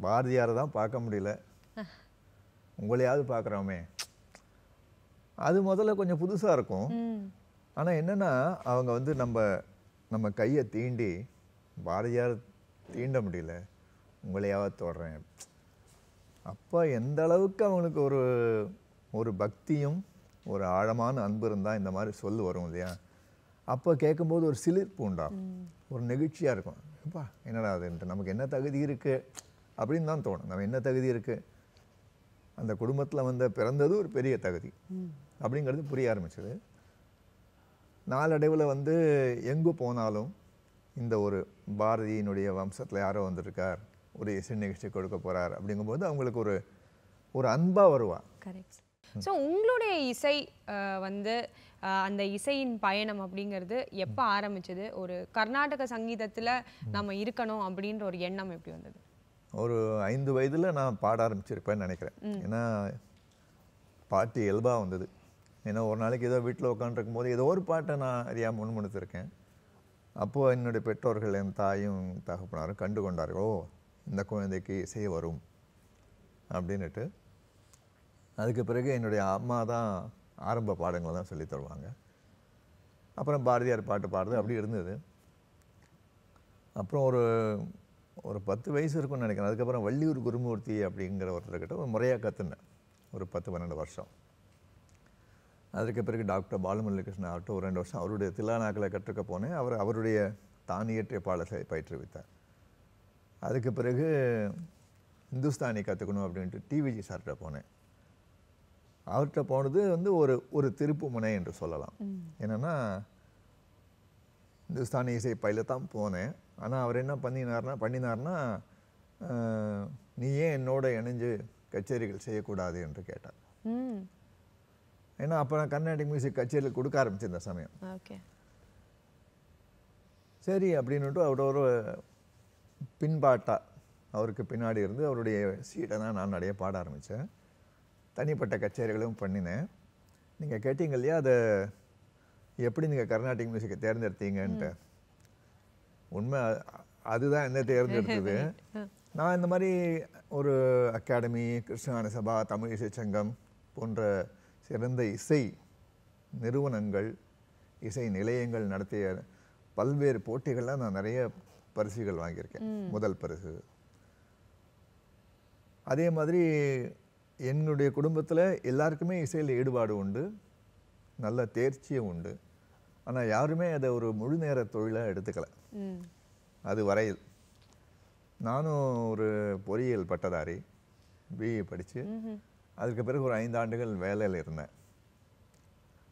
பாரதியாரை தான் பார்க்க முடியல. உங்களையாவது பார்க்குறோமே. அது முதல்ல கொஞ்சம் புதுசாக இருக்கும். ஆனால் என்னென்னா அவங்க வந்து நம்ம நம்ம கையை தீண்டி பாரதியார் தீண்ட முடியல. உங்களையாவது தொடுறேன். அப்போ எந்த அளவுக்கு அவங்களுக்கு ஒரு ஒரு பக்தியும் ஒரு ஆழமான அன்பு இருந்தால் இந்த மாதிரி சொல்லு வரும் இல்லையா? அப்போ கேட்கும்போது ஒரு சிலிர்ப்பு உண்டாகும். ஒரு நெகிழ்ச்சியாக இருக்கும். எப்பா என்னடா அதுன்ட்டு நமக்கு என்ன தகுதி இருக்குது அப்படின்னு தான் தோணும். நம்ம என்ன தகுதி இருக்குது அந்த குடும்பத்தில் வந்த பிறந்தது ஒரு பெரிய தகுதி. அப்படிங்கிறது புரிய ஆரம்பிச்சது. நாளடைவில் வந்து எங்கே போனாலும் இந்த ஒரு பாரதியினுடைய வம்சத்தில் யாரோ வந்திருக்கார் ஒரு இசை நிகழ்ச்சி கொடுக்க போகிறார் அப்படிங்கும்போது அவங்களுக்கு ஒரு ஒரு அன்பாக வருவா. கரெக்ட் ஸோ உங்களுடைய இசை வந்து அந்த இசையின் பயணம் அப்படிங்கிறது எப்போ ஆரம்பிச்சது? ஒரு கர்நாடக சங்கீதத்தில் நம்ம இருக்கணும் அப்படின்ற ஒரு எண்ணம் எப்படி வந்தது? ஒரு ஐந்து வயதில் நான் பாட ஆரம்பிச்சிருப்பேன்னு நினைக்கிறேன். ஏன்னா பாட்டு இயல்பாக வந்தது. ஏன்னா ஒரு நாளைக்கு ஏதோ வீட்டில் உட்காந்துருக்கும் போது ஏதோ ஒரு பாட்டை நான் அறியாமல் முன்முணுத்திருக்கேன் அப்போது என்னுடைய பெற்றோர்கள் என் தாயும் தகப்பனாரும் கண்டு கொண்டார்கள் ஓ இந்த குழந்தைக்கு இசை வரும் அப்படின்னுட்டு அதுக்கு பிறகு என்னுடைய அம்மா தான் ஆரம்ப பாடங்களை தான் சொல்லித் தருவாங்க. அப்புறம் பாரதியார் பாட்டு பாடுறது அப்படி இருந்தது. அப்புறம் ஒரு ஒரு பத்து வயசு இருக்கும்னு நினைக்கிறேன். அதுக்கப்புறம் வள்ளியூர் குருமூர்த்தி அப்படிங்கிற ஒருத்தர்கிட்ட ஒரு முறையாக கற்றுனேன் ஒரு பத்து பன்னெண்டு வருஷம். அதுக்கு பிறகு டாக்டர் பாலமுரளிகிருஷ்ணன் ஆகட்டும் ஒரு ரெண்டு வருஷம் அவருடைய தில்லானாக்களை கற்றுக்க போனேன். அவர் அவருடைய தானியற்றிய பாடல்களை பயிற்றுவித்தார். அதுக்கு பிறகு இந்துஸ்தானி கற்றுக்கணும் அப்படின்ட்டு டிவிஜி சார்கிட்ட போனேன். அவர்கிட்ட போனது வந்து ஒரு ஒரு திருப்பு முனை என்று சொல்லலாம். என்னென்னா இந்துஸ்தானி இசை பயில தான் போனேன். ஆனால் அவர் என்ன பண்ணினார்னா பண்ணினார்னா நீ ஏன் என்னோட இணைஞ்சு கச்சேரிகள் செய்யக்கூடாது என்று கேட்டார். ஏன்னா அப்போ நான் கர்நாடிக் மியூசிக் கச்சேரியில் கொடுக்க ஆரம்பிச்சேன் சமயம். ஓகே. சரி அப்படின்னுட்டு அவர் ஒரு பின்பாட்டா அவருக்கு பின்னாடி இருந்து அவருடைய சீடை தான் நான் நிறைய பாட ஆரம்பித்தேன் தனிப்பட்ட கச்சேரிகளும் பண்ணினேன். நீங்கள் கேட்டீங்க இல்லையா அதை எப்படி நீங்கள் கர்நாடிக் மியூசிக்கை தேர்ந்தெடுத்தீங்கன்ட்டு. உண்மை அதுதான் என்ன தேர்ந்தெடுத்தது? நான் இந்த மாதிரி ஒரு அகாடமி கிருஷ்ணான சபா தமிழ் இசை சங்கம் போன்ற சிறந்த இசை நிறுவனங்கள் இசை நிலையங்கள் நடத்திய பல்வேறு போட்டிகள்ல நான் நிறைய பரிசுகள் வாங்கியிருக்கேன். முதல் பரிசு. அதே மாதிரி என்னுடைய குடும்பத்தில் எல்லாருக்குமே இசையில் ஈடுபாடு உண்டு நல்ல தேர்ச்சியும் உண்டு. ஆனால் யாருமே அதை ஒரு முழு நேர தொழிலாக எடுத்துக்கல. அது வரையில். நானும் ஒரு பொறியியல் பட்டதாரி பிஏ படித்து அதுக்கு பிறகு ஒரு ஐந்து ஆண்டுகள் வேலையில் இருந்தேன்.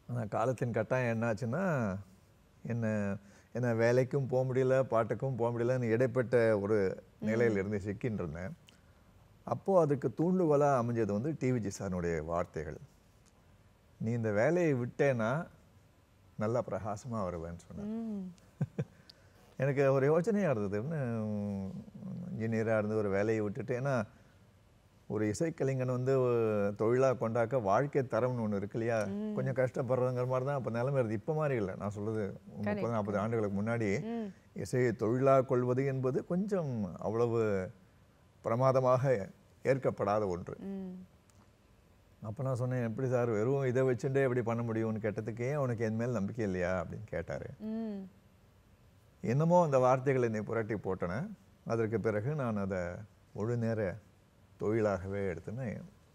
ஆனால் காலத்தின் கட்டாயம் என்னாச்சுன்னா என்ன என்ன வேலைக்கும் போக முடியல பாட்டுக்கும் போக முடியலன்னு இடைப்பட்ட ஒரு நிலையில் இருந்து சிக்கின்னு இருந்தேன். அப்போது அதுக்கு தூண்டுகோலாக அமைஞ்சது வந்து டிவிஜி சாரனுடைய வார்த்தைகள். நீ இந்த வேலையை விட்டேன்னா நல்லா பிரகாசமாக வருவேன்னு சொன்னேன் எனக்கு ஒரு யோசனையாக இருந்தது. இன்ஜினியராக இருந்து ஒரு வேலையை விட்டுட்டு ஏன்னா ஒரு இசைக்கலைஞன் வந்து தொழிலாக கொண்டாக்க வாழ்க்கை தரம்னு ஒன்று இருக்கு இல்லையா? கொஞ்சம் கஷ்டப்படுறதுங்கிற மாதிரி தான் அப்போ நிலைமை இருந்தது. இப்போ மாதிரி இல்லை. நான் சொல்றது முப்பது நாற்பது ஆண்டுகளுக்கு முன்னாடி இசையை தொழிலாக கொள்வது என்பது கொஞ்சம் அவ்வளவு பிரமாதமாக ஏற்கப்படாத ஒன்று. அப்போ நான் சொன்னேன் எப்படி சார் வெறும் இதை வச்சுட்டே எப்படி பண்ண முடியும்னு கேட்டதுக்கு ஏன் உனக்கு என் மேல் நம்பிக்கை இல்லையா? அப்படின்னு கேட்டார். என்னமோ அந்த வார்த்தைகளை என்னை புரட்டி போட்டன. அதற்கு பிறகு நான் அதை முழு நேர தொழிலாகவே எடுத்துன்னு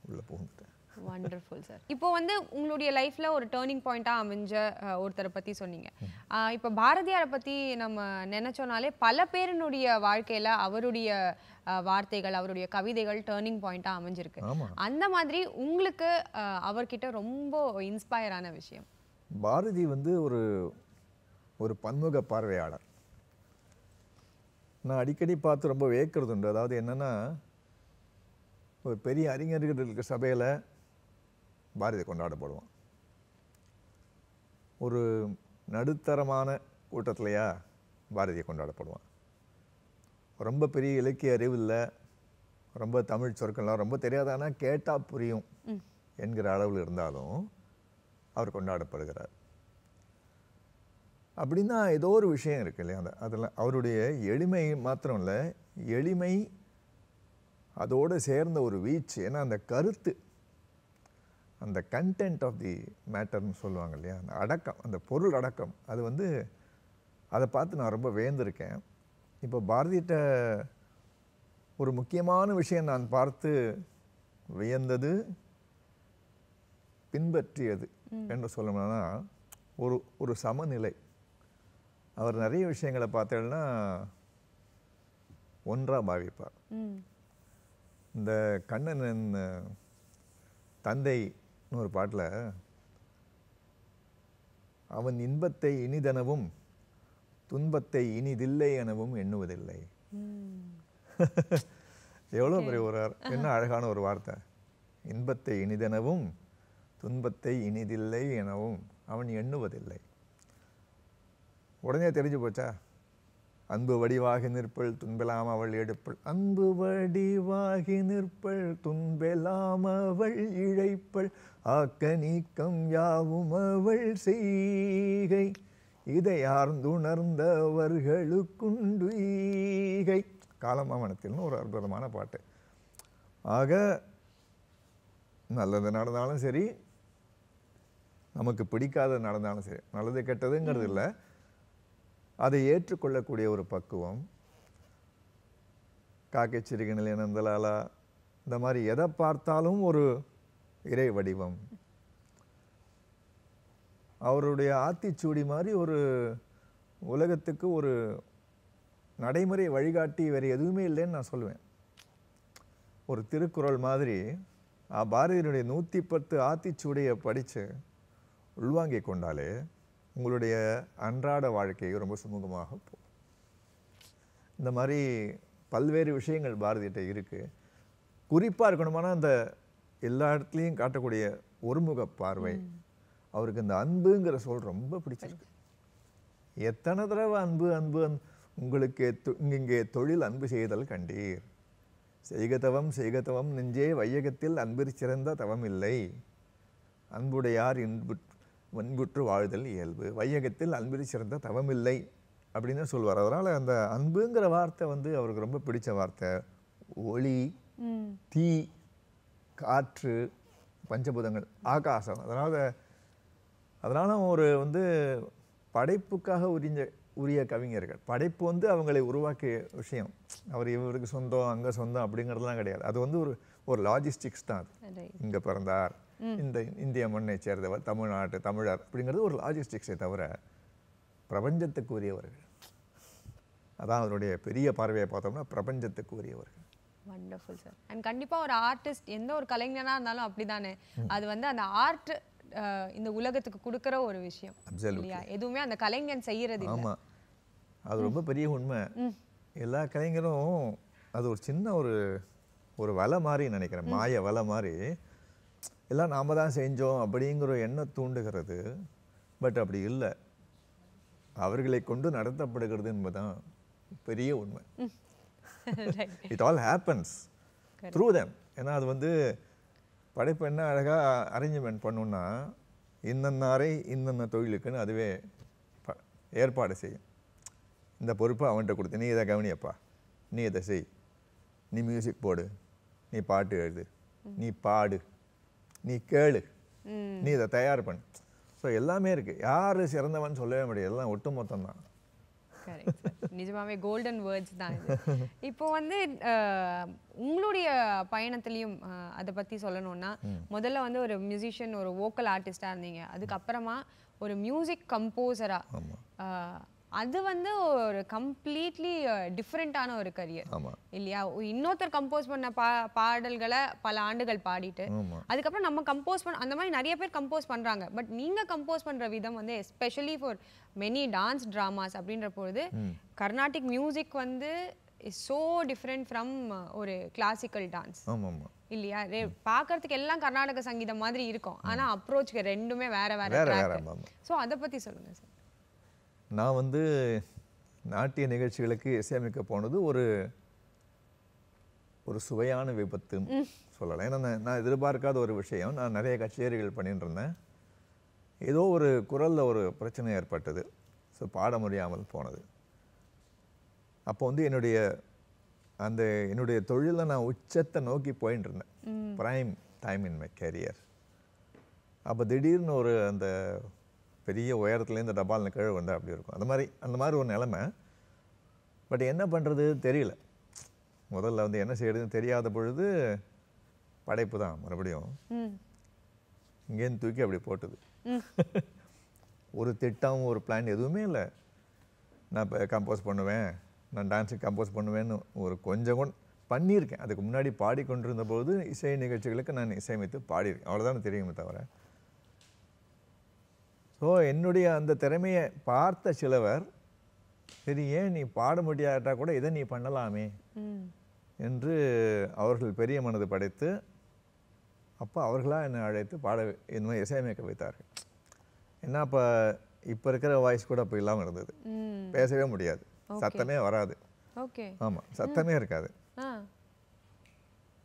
உள்ளே புகுந்துட்டேன். வண்டர்ஃபுல் சார் இப்போ வந்து உங்களுடைய லைஃப்ல ஒரு டேர்னிங் பாயிண்ட்டாக அமைஞ்ச ஒருத்தரை பத்தி சொன்னீங்க. இப்போ பாரதியாரை பத்தி நம்ம நினைச்சோனாலே பல பேரினுடைய வாழ்க்கையில அவருடைய வார்த்தைகள் அவருடைய கவிதைகள் டேர்னிங் பாயிண்ட்டாக அமைஞ்சிருக்கு. அந்த மாதிரி உங்களுக்கு அவர்கிட்ட ரொம்ப இன்ஸ்பயர் ஆன விஷயம்? பாரதி வந்து ஒரு ஒரு பன்முக பார்வையாளர். நான் அடிக்கடி பார்த்து ரொம்ப வியக்கிறது உண்டு அதாவது என்னன்னா ஒரு பெரிய அறிஞர்களுக்கு சபையில் பாரதி கொண்டாடப்படுவான் ஒரு நடுத்தரமான கூட்டத்திலையா பாரதியை கொண்டாடப்படுவான். ரொம்ப பெரிய இலக்கிய அறிவு இல்லை ரொம்ப தமிழ் சொற்கள்லாம் ரொம்ப தெரியாதானா கேட்டால் புரியும் என்கிற அளவில் இருந்தாலும் அவர் கொண்டாடப்படுகிறார். அப்படின்னா ஏதோ ஒரு விஷயம் இருக்கு இல்லையா? அந்த அதில் அவருடைய எளிமை மாத்திரம் இல்லை எளிமை அதோடு சேர்ந்த ஒரு வீச்சு ஏன்னா அந்த கருத்து அந்த கண்டென்ட் ஆஃப் தி மேட்டர்னு சொல்லுவாங்க இல்லையா? அந்த அடக்கம் அந்த பொருள் அடக்கம் அது வந்து அதை பார்த்து நான் ரொம்ப வேந்திருக்கேன். இப்போ பாரதியிட்ட ஒரு முக்கியமான விஷயம் நான் பார்த்து வியந்தது பின்பற்றியது என்று சொல்லணும்னா ஒரு ஒரு சமநிலை. அவர் நிறைய விஷயங்களை பார்த்தேன்னா ஒன்றா பாவிப்பார். இந்த கண்ணன் தந்தைன்னு ஒரு பாட்டில் அவன் இன்பத்தை இனிதெனவும் துன்பத்தை இனிதில்லை எனவும் எண்ணுவதில்லை. எவ்வளோ பெரிய ஒரு என்ன அழகான ஒரு வார்த்தை. இன்பத்தை இனிதெனவும் துன்பத்தை இனிதில்லை எனவும் அவன் எண்ணுவதில்லை. உடனே தெரிஞ்சு போச்சா? அன்பு வடிவாகி நிற்பள் துன்பெலாம் அவள் எடுப்பள். அன்பு வடிவாகி நிற்பள் துன்பெலாம் அவள் இழைப்பள். ஆக்க நீக்கம் யாவும் அவள் செய்கை. இதை ஆர்ந்துணர்ந்தவர்களுக்குண்டு ஈகை. காலமாமணத்தில்னு ஒரு அற்புதமான பாட்டு. ஆக நல்லது நடந்தாலும் சரி நமக்கு பிடிக்காத நடந்தாலும் சரி நல்லது கெட்டதுங்கிறது இல்லை அதை ஏற்றுக்கொள்ளக்கூடிய ஒரு பக்குவம். காக்கை சிறுகணில் நந்தலாலா இந்த மாதிரி எதை பார்த்தாலும் ஒரு இறை வடிவம். அவருடைய ஆத்திச்சூடி மாதிரி ஒரு உலகத்துக்கு ஒரு நடைமுறை வழிகாட்டி வேறு எதுவுமே இல்லைன்னு நான் சொல்லுவேன். ஒரு திருக்குறள் மாதிரி ஆ, பாரதியினுடைய நூற்றி பத்து ஆத்திச்சூடியை படித்து உள்வாங்கிக் கொண்டாலே உங்களுடைய அன்றாட வாழ்க்கை ரொம்ப சுமூகமாக போகும். இந்த மாதிரி பல்வேறு விஷயங்கள் பாரதியிட்ட இருக்குது குறிப்பாக இருக்கணுமானா அந்த எல்லா இடத்துலையும் காட்டக்கூடிய ஒருமுக பார்வை. அவருக்கு இந்த அன்புங்கிற சொல் ரொம்ப பிடிச்சிருக்கு. எத்தனை தடவை அன்பு அன்பு உங்களுக்கு இங்கே தொழில் அன்பு செய்தல் கண்டீர். செய்கதவம் செய்கதவம் நெஞ்சே வையகத்தில் அன்பிற் சிறந்த தவம் இல்லை அன்புடையார் இன்பு அன்புற்று வாழ்தல் இயல்பு. வையகத்தில் அன்பிற் சிறந்த தவம் இல்லை அப்படின்னு சொல்லுவார் அதனால் அந்த அன்புங்கிற வார்த்தை வந்து அவருக்கு ரொம்ப பிடிச்ச வார்த்தை. ஒளி தீ காற்று பஞ்சபூதங்கள் ஆகாசம். அதனால் அதனால் ஒரு வந்து படைப்புக்காக உரிஞ்ச உரிய கவிஞர்கள். படைப்பு வந்து அவங்களை உருவாக்கிய விஷயம். அவர் இவருக்கு சொந்தம் அங்கே சொந்தம் அப்படிங்கிறதுலாம் கிடையாது. அது வந்து ஒரு ஒரு லாஜிஸ்டிக்ஸ் தான் அது. இங்கே பிறந்தார். இந்த இந்திய மண்ணை சேர்ந்தவர் தமிழ்நாட்டு தமிழர் அப்படிங்கிறது ஒரு லாஜிஸ்டிக்ஸை தவிர பிரபஞ்சத்துக்கு உரியவர்கள் அதான் அவருடைய பெரிய பார்வையை பார்த்தோம்னா பிரபஞ்சத்துக்கு உரியவர்கள் வண்டர்ஃபுல் சார் அண்ட் கண்டிப்பா ஒரு ஆர்டிஸ்ட் எந்த ஒரு கலைஞனா இருந்தாலும் அப்படிதானே. அது வந்து அந்த ஆர்ட் இந்த உலகத்துக்கு கொடுக்கிற ஒரு விஷயம். இல்லையா? எதுவுமே அந்த கலைஞன் செய்யறது இல்ல. ஆமாம் அது ரொம்ப பெரிய உண்மை. எல்லா கலைஞரும் அது ஒரு சின்ன ஒரு ஒரு வலை மாதிரி நினைக்கிறேன். மாய வலை மாதிரி. எல்லாம் நாம தான் செஞ்சோம் அப்படிங்கிற எண்ணம் தூண்டுகிறது. பட் அப்படி இல்லை. அவர்களை கொண்டு நடத்தப்படுகிறது என்பதுதான் பெரிய உண்மை. It all happens through them. ஏன்னா அது வந்து படைப்பு என்ன அழகாக அரேஞ்ச்மெண்ட் பண்ணுன்னா இன்னென்ன அறை இன்னென்ன தொழிலுக்குன்னு அதுவே ஏற்பாடு செய்யும். இந்த பொறுப்பை அவன்கிட்ட கொடுத்து நீ இதை கவனியப்பா. நீ இதை செய். நீ மியூசிக் போடு. நீ பாட்டு எழுது. நீ பாடு. நீ கேளு. நீ இதை தயார் பண்ணு. ஸோ எல்லாமே இருக்குது யார் சிறந்தவன் சொல்லவே முடியாது. எல்லாம் ஒட்டுமொத்தம் தான் Correct, sir. நிஜமாவே கோல்டன் வேர்ட்ஸ் தான் இப்போ வந்து உங்களுடைய பயணத்திலையும் அதை பத்தி சொல்லணும்னா முதல்ல வந்து ஒரு மியூசிஷியன் ஒரு வோக்கல் ஆர்டிஸ்டா இருந்தீங்க. அதுக்கப்புறமா ஒரு மியூசிக் கம்போசரா அது வந்து ஒரு கம்ப்ளீட்லி டிஃப்ரெண்ட்டான ஒரு கரியர் இல்லையா? இன்னொருத்தர் கம்போஸ் பண்ண பா பாடல்களை பல ஆண்டுகள் பாடிட்டு அதுக்கப்புறம் நம்ம கம்போஸ் பண்ண அந்த மாதிரி நிறைய பேர் கம்போஸ் பண்றாங்க. பட் நீங்க கம்போஸ் பண்ற விதம் வந்து especially for many dance dramas அப்படின்ற பொழுது கர்நாடிக் மியூசிக் வந்து இஸ் ஸோ டிஃப்ரெண்ட் ஃப்ரம் ஒரு கிளாசிக்கல் டான்ஸ் இல்லையா? பார்க்கறதுக்கு எல்லாம் கர்நாடக சங்கீதம் மாதிரி இருக்கும். ஆனா அப்ரோச்சுக்கு ரெண்டுமே வேற வேற ஸோ அதை பத்தி சொல்லுங்க சார் நான் வந்து நாட்டிய நிகழ்ச்சிகளுக்கு இசையமைக்க போனது ஒரு ஒரு சுவையான விபத்துன்னு சொல்லலாம். ஏன்னா நான் நான் எதிர்பார்க்காத ஒரு விஷயம். நான் நிறைய கச்சேரிகள் பண்ணிட்டு இருந்தேன் ஏதோ ஒரு குரலில் ஒரு பிரச்சனை ஏற்பட்டது. ஸோ பாட முடியாமல் போனது. அப்போ வந்து என்னுடைய அந்த என்னுடைய தொழிலில் நான் உச்சத்தை நோக்கி போயின்னு இருந்தேன் prime time in my career அப்போ திடீர்னு ஒரு அந்த பெரிய உயரத்துலேருந்து டபால்னு கீழே வந்தால் அப்படி இருக்கும். அந்த மாதிரி அந்த மாதிரி ஒரு நிலமை. பட் என்ன பண்ணுறது தெரியல. முதல்ல வந்து என்ன செய்யறதுன்னு தெரியாத பொழுது படைப்பு தான் மறுபடியும். இங்கேருந்து தூக்கி அப்படி போட்டுது. ஒரு திட்டம் ஒரு பிளான் எதுவுமே இல்லை. நான் இப்போ கம்போஸ் பண்ணுவேன். நான் டான்ஸுக்கு கம்போஸ் பண்ணுவேன்னு ஒரு கொஞ்சம் கூட பண்ணியிருக்கேன். அதுக்கு முன்னாடி பாடிக்கொண்டிருந்த போது இசை நிகழ்ச்சிகளுக்கு நான் இசையமைத்து பாடியிருக்கேன். அவ்வளோதான் தெரியுமே தவிர. ஸோ என்னுடைய அந்த திறமையை பார்த்த சிலவர் சரி ஏன் நீ பாட முடியாட்டா கூட இதை நீ பண்ணலாமே? என்று அவர்கள் பெரிய மனது படைத்து அப்போ அவர்களாக என்னை அழைத்து பாட இந்த மாதிரி இசையமைக்க வைத்தார்கள். என்ன அப்போ இப்போ இருக்கிற வாய்ஸ் கூட அப்போ இல்லாமல் இருந்தது. பேசவே முடியாது. சத்தமே வராது. ஓகே. ஆமாம் சத்தமே இருக்காது.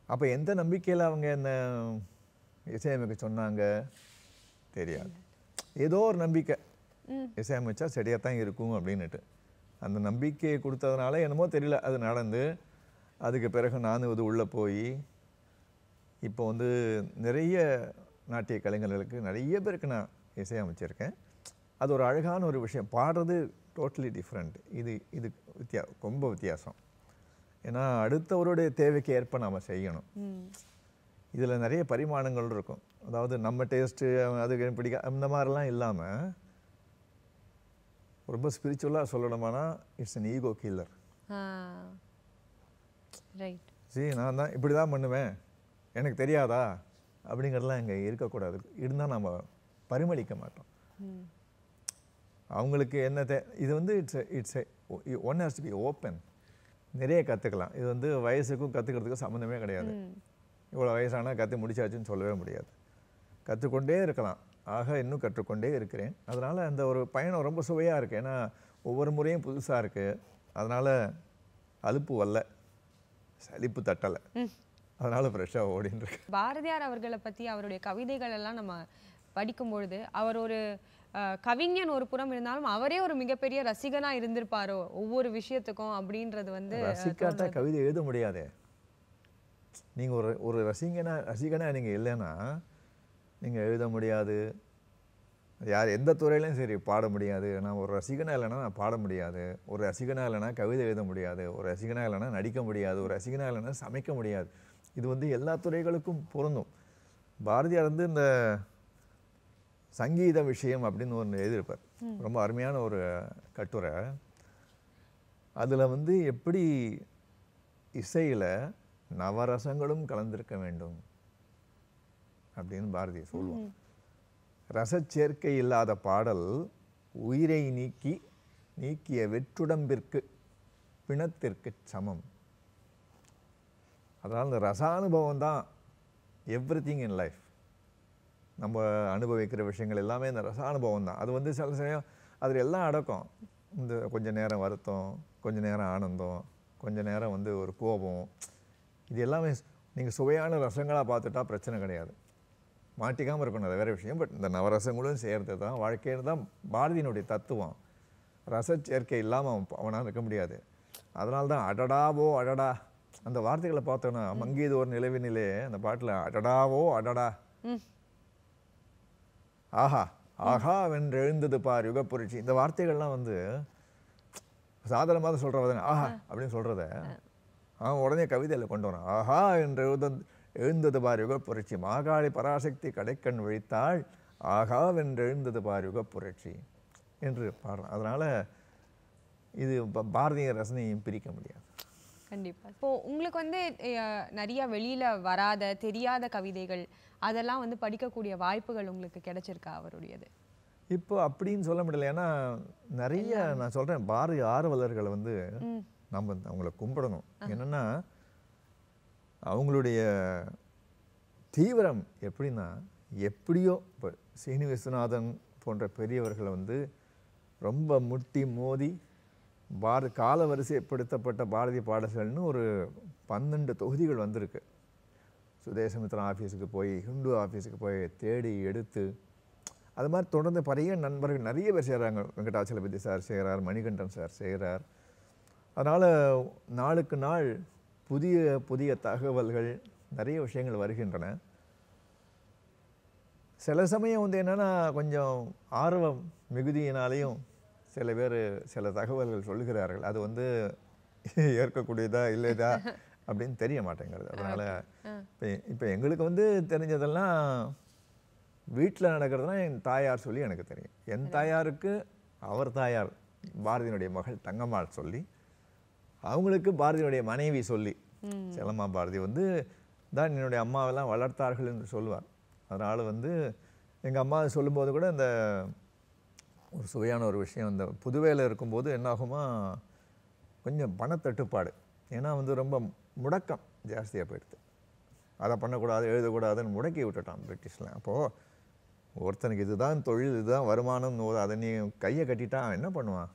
அப்போ எந்த நம்பிக்கையில் அவங்க என்ன இசையமைக்க சொன்னாங்க? தெரியாது. ஏதோ ஒரு நம்பிக்கை. இசையமைச்சா சரியாக தான் இருக்கும் அப்படின்னுட்டு. அந்த நம்பிக்கையை கொடுத்ததுனால என்னமோ தெரியல. அது நடந்து அதுக்கு பிறகு நானும் இது உள்ளே போய் இப்போ வந்து நிறைய நாட்டிய கலைஞர்களுக்கு நிறைய பேருக்கு நான் இசையமைச்சிருக்கேன் அது ஒரு அழகான ஒரு விஷயம். பாடுறது டோட்டலி டிஃப்ரெண்ட் இது இது வித்தியா ரொம்ப வித்தியாசம். ஏன்னா அடுத்தவருடைய தேவைக்கு ஏற்ப நாம் செய்யணும். இதில் நிறைய பரிமாணங்கள் இருக்கும். அதாவது நம்ம டேஸ்ட்டு அதுக்கு பிடிக்க அந்த மாதிரிலாம் இல்லாமல் ரொம்ப ஸ்பிரிச்சுவலாக சொல்லணுமானா it's an ego killer right சரி நான் தான் இப்படி தான் பண்ணுவேன். எனக்கு தெரியாதா? அப்படிங்கிறதெல்லாம் இங்கே இருக்கக்கூடாது. இருந்தால் நம்ம பரிமளிக்க மாட்டோம். அவங்களுக்கு என்ன தே இது வந்து it's it's one has to be open நிறைய கற்றுக்கலாம் இது வந்து வயசுக்கும் கற்றுக்கிறதுக்கும் சம்மந்தமே கிடையாது. இவ்வளோ வயசானா கற்று முடிச்சாச்சுன்னு சொல்லவே முடியாது. கற்றுக்கொண்டே இருக்கலாம். ஆக இன்னும் கற்றுக்கொண்டே இருக்கிறேன். அதனால் அந்த ஒரு பயணம் ரொம்ப சுவையாக இருக்குது ஏன்னா ஒவ்வொரு முறையும் புதுசாக இருக்குது அதனால் அலுப்பு வரல. சலிப்பு தட்டலை. அதனால் ஃப்ரெஷ்ஷாக ஓடின்னு இருக்கு பாரதியார் அவர்களை பத்தி அவருடைய கவிதைகள் எல்லாம் நம்ம படிக்கும் பொழுது அவர் ஒரு கவிஞன் ஒரு புறம் இருந்தாலும் அவரே ஒரு மிகப்பெரிய ரசிகனா இருந்திருப்பாரோ? ஒவ்வொரு விஷயத்துக்கும் அப்படின்றது வந்து ரசிக்காட்டா. கவிதை எழுத முடியாதே. நீங்கள் ஒரு ஒரு ரசிகனா ரசிகனா நீங்கள் இல்லைன்னா நீங்கள் எழுத முடியாது. யார் எந்த துறையிலையும் சரி பாட முடியாது. நான் ஒரு ரசிகனா இல்லைன்னா நான் பாட முடியாது. ஒரு ரசிகனா இல்லைன்னா கவிதை எழுத முடியாது. ஒரு ரசிகனா இல்லைன்னா நடிக்க முடியாது. ஒரு ரசிகனா இல்லைன்னா சமைக்க முடியாது. இது வந்து எல்லா துறைகளுக்கும் பொருந்தும். பாரதியார் வந்து இந்த சங்கீத விஷயம் அப்படின்னு ஒன்று எழுதியிருப்பார். ரொம்ப அருமையான ஒரு கட்டுரை. அதில் வந்து எப்படி இசையில் நவரசங்களும் கலந்திருக்க வேண்டும்? அப்படின்னு பாரதி சொல்லுவான் ரசச்சேர்க்கை இல்லாத பாடல் உயிரை நீக்கி நீக்கிய வெற்றுடம்பிற்கு பிணத்திற்கு சமம். அதனால் இந்த ரசானுபவம் தான் எவ்ரி திங் இன் லைஃப் நம்ம அனுபவிக்கிற விஷயங்கள் எல்லாமே இந்த ரசானுபவம் தான். அது வந்து சில சமயம் அதில் எல்லாம் அடக்கம். இந்த கொஞ்ச நேரம் வருத்தம் கொஞ்ச நேரம் ஆனந்தம் கொஞ்ச நேரம் வந்து ஒரு கோபம். இது எல்லாமே நீங்கள் சுவையான ரசங்களாக பார்த்துட்டா பிரச்சனை கிடையாது. மாட்டிக்காமல் இருக்கணும் அது வேற விஷயம். பட் இந்த நவரசங்களும் சேர்த்து தான் வாழ்க்கைன்னு தான் பாரதியினுடைய தத்துவம். ரசச்சேர்க்கை இல்லாமல் அவன் அவனால் இருக்க முடியாது. அதனால தான் அடடாவோ அடடா. அந்த வார்த்தைகளை பார்த்தோன்னா மங்கியது ஒரு நிலவினிலே அந்த பாட்டில் அடடாவோ அடடா. ஆஹா ஆஹா வென்று எழுந்தது பார் யுகப்புரட்சி. இந்த வார்த்தைகள்லாம் வந்து சாதாரணமாக சொல்கிறவ ஆஹா அப்படின்னு சொல்கிறத அவன் உடனே கவிதையில் கொண்டு வரான். ஆஹா என்று எழுத எழுந்தது பார் யுகப்புரட்சி. மாகாளி பராசக்தி கடைக்கண் விழித்தாள் ஆகா வென்று எழுந்தது பார் யுகப்புரட்சி என்று பாடுறான். அதனால் இது பாரதிய ரசனையும் பிரிக்க முடியாது. கண்டிப்பா. இப்போ உங்களுக்கு வந்து நிறைய வெளியில வராத தெரியாத கவிதைகள் அதெல்லாம் வந்து படிக்கக்கூடிய வாய்ப்புகள் உங்களுக்கு கிடைச்சிருக்கா அவருடையது? இப்போ அப்படின்னு சொல்ல முடியல. ஏன்னா நிறைய நான் சொல்கிறேன் பாரதி ஆர்வலர்கள் வந்து நம்ம அவங்கள கும்பிடணும். என்னென்னா அவங்களுடைய தீவிரம் எப்படின்னா எப்படியோ இப்போ சீனி விஸ்வநாதன் போன்ற பெரியவர்களை வந்து ரொம்ப முட்டி மோதி பார கால வரிசைப்படுத்தப்பட்ட பாரதிய பாடல்கள்னு ஒரு பன்னெண்டு தொகுதிகள் வந்திருக்கு. சுதேசமித்ரன் ஆஃபீஸுக்கு போய் ஹிந்து ஆஃபீஸுக்கு போய் தேடி எடுத்து அது மாதிரி தொடர்ந்து பழைய நண்பர்கள் நிறைய பேர் செய்கிறாங்க வெங்கடாச்சலபதி சார் செய்கிறார் மணிகண்டன் சார் செய்கிறார் அதனால் நாளுக்கு நாள் புதிய புதிய தகவல்கள் நிறைய விஷயங்கள் வருகின்றன. சில சமயம் வந்து என்னென்னா கொஞ்சம் ஆர்வம் மிகுதியினாலேயும் சில பேர் சில தகவல்கள் சொல்லுகிறார்கள். அது வந்து ஏற்கக்கூடியதா இல்லைதா அப்படின்னு தெரிய மாட்டேங்கிறது. அதனால் இப்போ இப்போ எங்களுக்கு வந்து தெரிஞ்சதெல்லாம் வீட்டில் நடக்கிறதுலாம் என் தாயார் சொல்லி எனக்கு தெரியும். என் தாயாருக்கு அவர் தாயார் பாரதியினுடைய மகள் தங்கம்மாள் சொல்லி அவங்களுக்கு பாரதியினுடைய மனைவி சொல்லி செல்லம்மா பாரதி வந்து தான் என்னுடைய அம்மாவெல்லாம் வளர்த்தார்கள் என்று சொல்லுவார். அதனால் வந்து எங்கள் அம்மா சொல்லும்போது கூட இந்த ஒரு சுவையான ஒரு விஷயம் இந்த புதுவையில் இருக்கும்போது என்னாகுமா கொஞ்சம் பணத்தட்டுப்பாடு. ஏன்னா வந்து ரொம்ப முடக்கம் ஜாஸ்தியாக போயிடுது. அதை பண்ணக்கூடாது எழுதக்கூடாதுன்னு முடக்கி விட்டுட்டான் பிரிட்டிஷில் அப்போது ஒருத்தனுக்கு இதுதான் தொழில் இதுதான் வருமானம் அதை நீ கையை கட்டிட்டா அவன் என்ன பண்ணுவான்?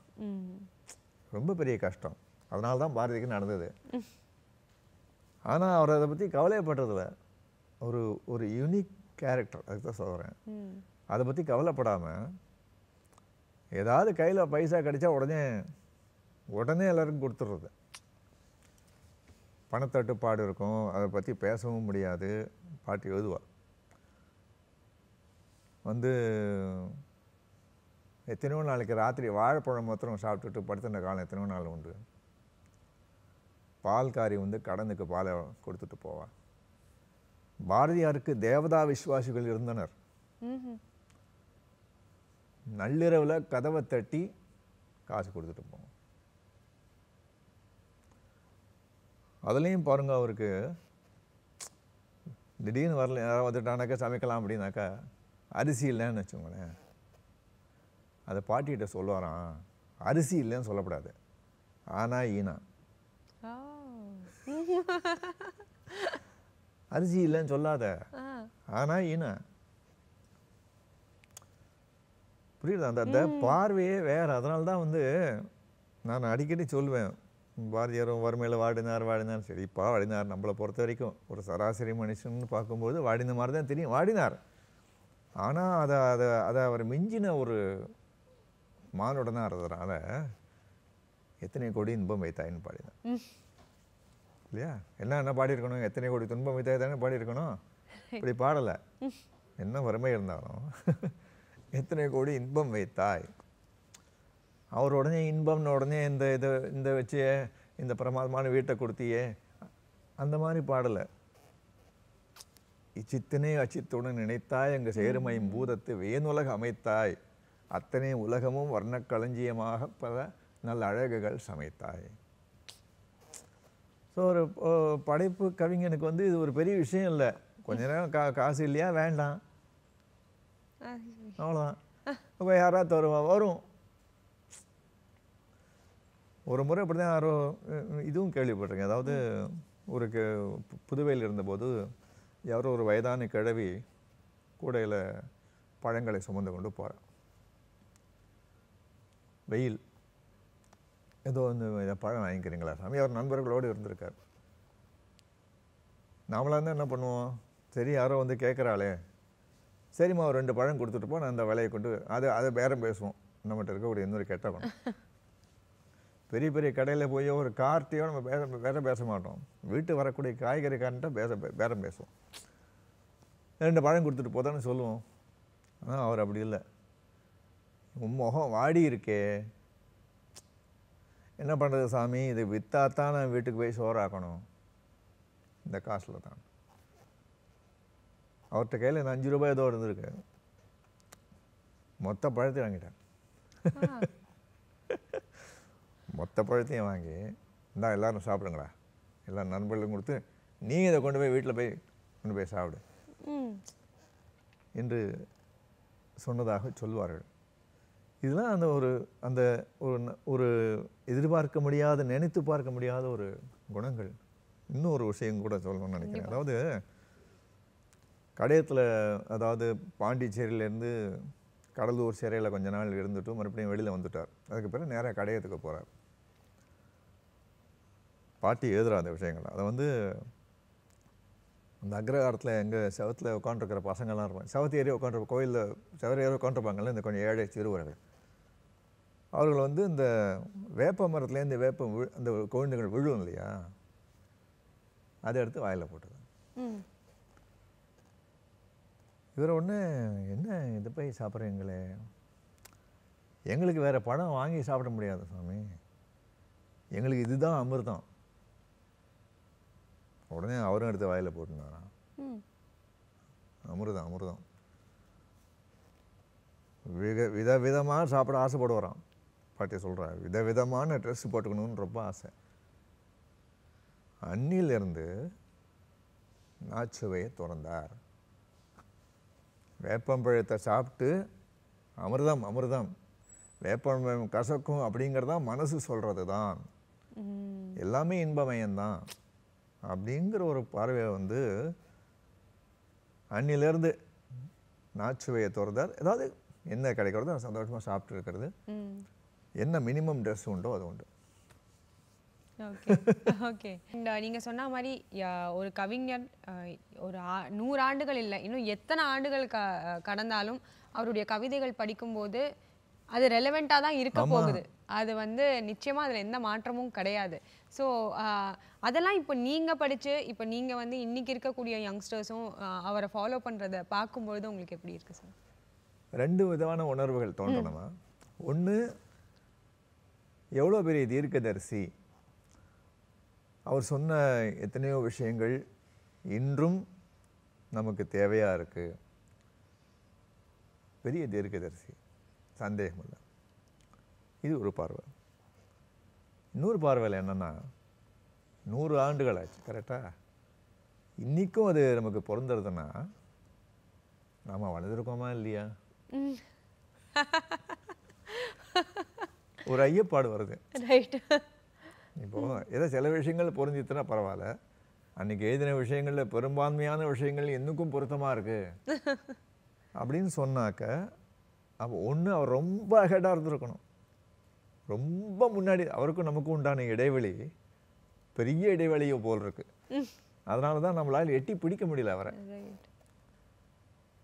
ரொம்ப பெரிய கஷ்டம். அதனால தான் பாரதிக்கு நடந்தது. ஆனால் அவர் அதை பற்றி கவலைப்படுறதில்ல ஒரு ஒரு யூனிக் கேரக்டர் அதுக்கு தான் சொல்கிறேன் அதை பற்றி கவலைப்படாமல் ஏதாவது கையில் பைசா கிடைச்சா உடனே உடனே எல்லாருக்கும் கொடுத்துட்றது. பணத்தட்டுப்பாடு இருக்கும். அதை பற்றி பேசவும் முடியாது. பாட்டி எழுதுவாள் வந்து எத்தனையோ நாளைக்கு ராத்திரி வாழைப்பழம் மாத்திரம் சாப்பிட்டுட்டு படுத்துன காலம் எத்தனையோ நாள் உண்டு. பால்காரி வந்து கடனுக்கு பாலை கொடுத்துட்டு போவா பாரதியாருக்கு தேவதா விசுவாசிகள் இருந்தனர். நள்ளிரவில் கதவை தட்டி காசு கொடுத்துட்டு போவோம் அதுலேயும் பாருங்க அவருக்கு திடீர்னு வரல யாராவது வந்துட்டானாக்கா சமைக்கலாம் அப்படின்னாக்கா அரிசி இல்லைன்னு வச்சுக்கோங்களேன். அதை பாட்டிகிட்ட சொல்லுவாராம் அரிசி இல்லைன்னு சொல்லக்கூடாது ஆனா ஈனா. அரிசி இல்லைன்னு சொல்லாத. ஆனா ஈனா. புரியுது? அந்த அந்த பார்வையே வேற. அதனால தான் வந்து நான் அடிக்கடி சொல்லுவேன் பாரதியாரும் வறுமையில் வாடினார் வாடினார். சரிப்பா வாடினார். நம்மளை பொறுத்த வரைக்கும் ஒரு சராசரி மனுஷன் பார்க்கும்போது வாடின மாதிரி தான் தெரியும். வாடினார். ஆனால் அதை அதை அதை அவர் மிஞ்சின ஒரு மானுடனாக இருந்ததுனால எத்தனை கோடி இன்பம் வைத்தாயின்னு பாடினார். இல்லையா? என்ன என்ன பாடியிருக்கணும்? எத்தனை கோடி துன்பம் வைத்தாய் தானே பாடியிருக்கணும்? இப்படி பாடலை. என்ன வறுமை இருந்தாலும் எத்தனை கோடி இன்பம் வைத்தாய்? அவர் உடனே இன்பம்னு உடனே இந்த இதை இந்த வச்சு இந்த பிரமாதமான வீட்டை கொடுத்தியே. அந்த மாதிரி பாடலை. இச்சித்தனே அச்சித்துடன் நினைத்தாய் அங்கு சேருமையும் பூதத்து வேணுலக அமைத்தாய். அத்தனை உலகமும் வர்ணக்களஞ்சியமாக பல நல்ல அழகுகள் சமைத்தாய். ஸோ ஒரு படைப்பு கவிஞனுக்கு வந்து இது ஒரு பெரிய விஷயம் இல்லை. கொஞ்ச நேரம் கா காசு இல்லையா? வேண்டாம். அவ்வளோதான். இப்போ யாராவது வருவா? வரும். ஒரு முறை அப்படி தான் யாரோ இதுவும் கேள்விப்பட்டிருக்கேன். அதாவது ஒரு புதுவையில் இருந்தபோது யாரோ ஒரு வயதான கிழவி கூடையில் பழங்களை சுமந்து கொண்டு போகிறார் வெயில். ஏதோ வந்து இதை பழம் வாங்கிக்கிறீங்களா சாமி? அவர் நண்பர்களோடு இருந்திருக்கார். நாமளாக இருந்தால் என்ன பண்ணுவோம்? சரி யாரோ வந்து கேட்குறாளே சரிம்மா ஒரு ரெண்டு பழம் கொடுத்துட்டு போ நான் அந்த விலையை கொண்டு அது அதை பேரம் பேசுவோம். நம்மகிட்ட இருக்கக்கூடிய இன்னொரு கெட்ட குணம் பெரிய பெரிய கடையில் போய் ஒரு கார்ட்டையோ நம்ம பேச பேரம் பேச மாட்டோம். வீட்டு வரக்கூடிய காய்கறிக்காரன்ட்ட பேச பேரம் பேசுவோம். ரெண்டு பழம் கொடுத்துட்டு போதான்னு சொல்லுவோம். ஆனால் அவர் அப்படி இல்லை. உன் முகம் வாடி இருக்கே. என்ன பண்ணுறது சாமி? இது வித்தாத்தான் நான் வீட்டுக்கு போய் சோறாக்கணும் இந்த காசில் தான். அவர்கிட்ட கையில் இந்த அஞ்சு ரூபாய் ஏதோ இருந்திருக்கு. மொத்த பழத்தையும் வாங்கிட்டேன். மொத்த பழத்தையும் வாங்கி இந்தா எல்லாரும் சாப்பிடுங்களா? எல்லா நண்பர்களும் கொடுத்து நீ இதை கொண்டு போய் வீட்டில் போய் கொண்டு போய் சாப்பிடு. என்று சொன்னதாக சொல்வார்கள் இதெல்லாம் அந்த ஒரு அந்த ஒரு ஒரு எதிர்பார்க்க முடியாத நினைத்து பார்க்க முடியாத ஒரு குணங்கள். இன்னும் ஒரு விஷயம் கூட சொல்லணும்னு நினைக்கிறேன். அதாவது கடையத்தில் அதாவது பாண்டிச்சேரியிலேருந்து கடலூர் சிறையில் கொஞ்ச நாள் இருந்துட்டு மறுபடியும் வெளியில் வந்துட்டார். அதுக்கு பிறகு நேராக கடையத்துக்கு போகிறார் பாட்டி எழுதுறா அந்த விஷயங்கள்? அதை வந்து அந்த அக்ரகாரத்தில் எங்கள் செவத்தில் உட்காந்துருக்கிற பசங்கள்லாம் இருப்பாங்க. செவத்து ஏறி உட்காந்துருப்ப கோயிலில் செவரு ஏறி உட்காந்துருப்பாங்கல்ல இந்த கொஞ்சம் ஏழை சிறுவர்கள் அவர்கள் வந்து இந்த வேப்ப மரத்துலேருந்து வேப்பம் விழு அந்த குழந்தைகள் விழும் இல்லையா? அதை எடுத்து வாயில் போட்டது இவர் ஒன்று என்ன இதை போய் சாப்பிட்றீங்களே? எங்களுக்கு வேறு பழம் வாங்கி சாப்பிட முடியாது சாமி. எங்களுக்கு இதுதான் அமிர்தம். உடனே அவரும் எடுத்து வாயில் போட்டுனாராம் அமிர்தம் அமிர்தம். வித வித விதமாக சாப்பிட ஆசைப்படுவாராம். பாட்டி சொல்கிறா வித விதமான ட்ரெஸ் போட்டுக்கணும்னு ரொம்ப ஆசை. அன்னிலிருந்து நாச்சுவையை திறந்தார். வேப்பம்பழத்தை சாப்பிட்டு அமிர்தம் அமிர்தம். வேப்பம்பழம் கசக்கும் அப்படிங்கிறதான் மனசு சொல்கிறது தான் எல்லாமே இன்பமயம்தான். அப்படிங்கிற ஒரு பார்வையை வந்து அன்னிலேருந்து நாச்சுவையை திறந்தார். ஏதாவது என்ன கிடைக்கிறதோ சந்தோஷமாக சாப்பிட்டு இருக்கிறது. என்ன மினிமம் ட்ரெஸ் உண்டோ அது உண்டு. ஓகே ஓகே இந்த நீங்க சொன்ன மாதிரி ஒரு கவிஞர் ஒரு நூறு ஆண்டுகள் இல்லை இன்னும் எத்தனை ஆண்டுகள் க கடந்தாலும் அவருடைய கவிதைகள் படிக்கும்போது அது ரெலவெண்ட்டாக தான் இருக்க. போகுது. அது வந்து நிச்சயமா அதுல எந்த மாற்றமும் கிடையாது. ஸோ அதெல்லாம் இப்போ நீங்க படிச்சு இப்போ நீங்க வந்து இன்னைக்கு இருக்கக்கூடிய யங்ஸ்டர்ஸும் அவரை ஃபாலோ பண்றத பார்க்கும்பொழுது உங்களுக்கு எப்படி இருக்கு சார் ரெண்டு விதமான உணர்வுகள் தோன்றணுமா? ஒன்று எவ்வளோ பெரிய தீர்க்கதரிசி? அவர் சொன்ன எத்தனையோ விஷயங்கள் இன்றும் நமக்கு தேவையாக இருக்குது பெரிய தீர்க்கதரிசி. சந்தேகம் இல்லை இது ஒரு பார்வை. இன்னொரு பார்வையில் என்னென்னா நூறு ஆண்டுகள் ஆச்சு கரெக்டாக இன்றைக்கும் அது நமக்கு பிறந்துருதுன்னா நாம் வளர்ந்துருக்கோமா இல்லையா? ஒரு ஐயப்பாடு வருது. ரைட் இப்போ ஏதோ சில விஷயங்கள் பொருந்தித்துனா பரவாயில்ல. அன்னைக்கு எழுதின விஷயங்களில் பெரும்பான்மையான விஷயங்கள் இன்னுக்கும் பொருத்தமாக இருக்கு? அப்படின்னு சொன்னாக்க அப்போ ஒன்று அவர் ரொம்ப அஹெடாக இருந்திருக்கணும். ரொம்ப முன்னாடி அவருக்கும் நமக்கும் உண்டான இடைவெளி பெரிய இடைவெளியோ போல் இருக்கு. அதனால தான் நம்மளால் எட்டி பிடிக்க முடியல அவரை.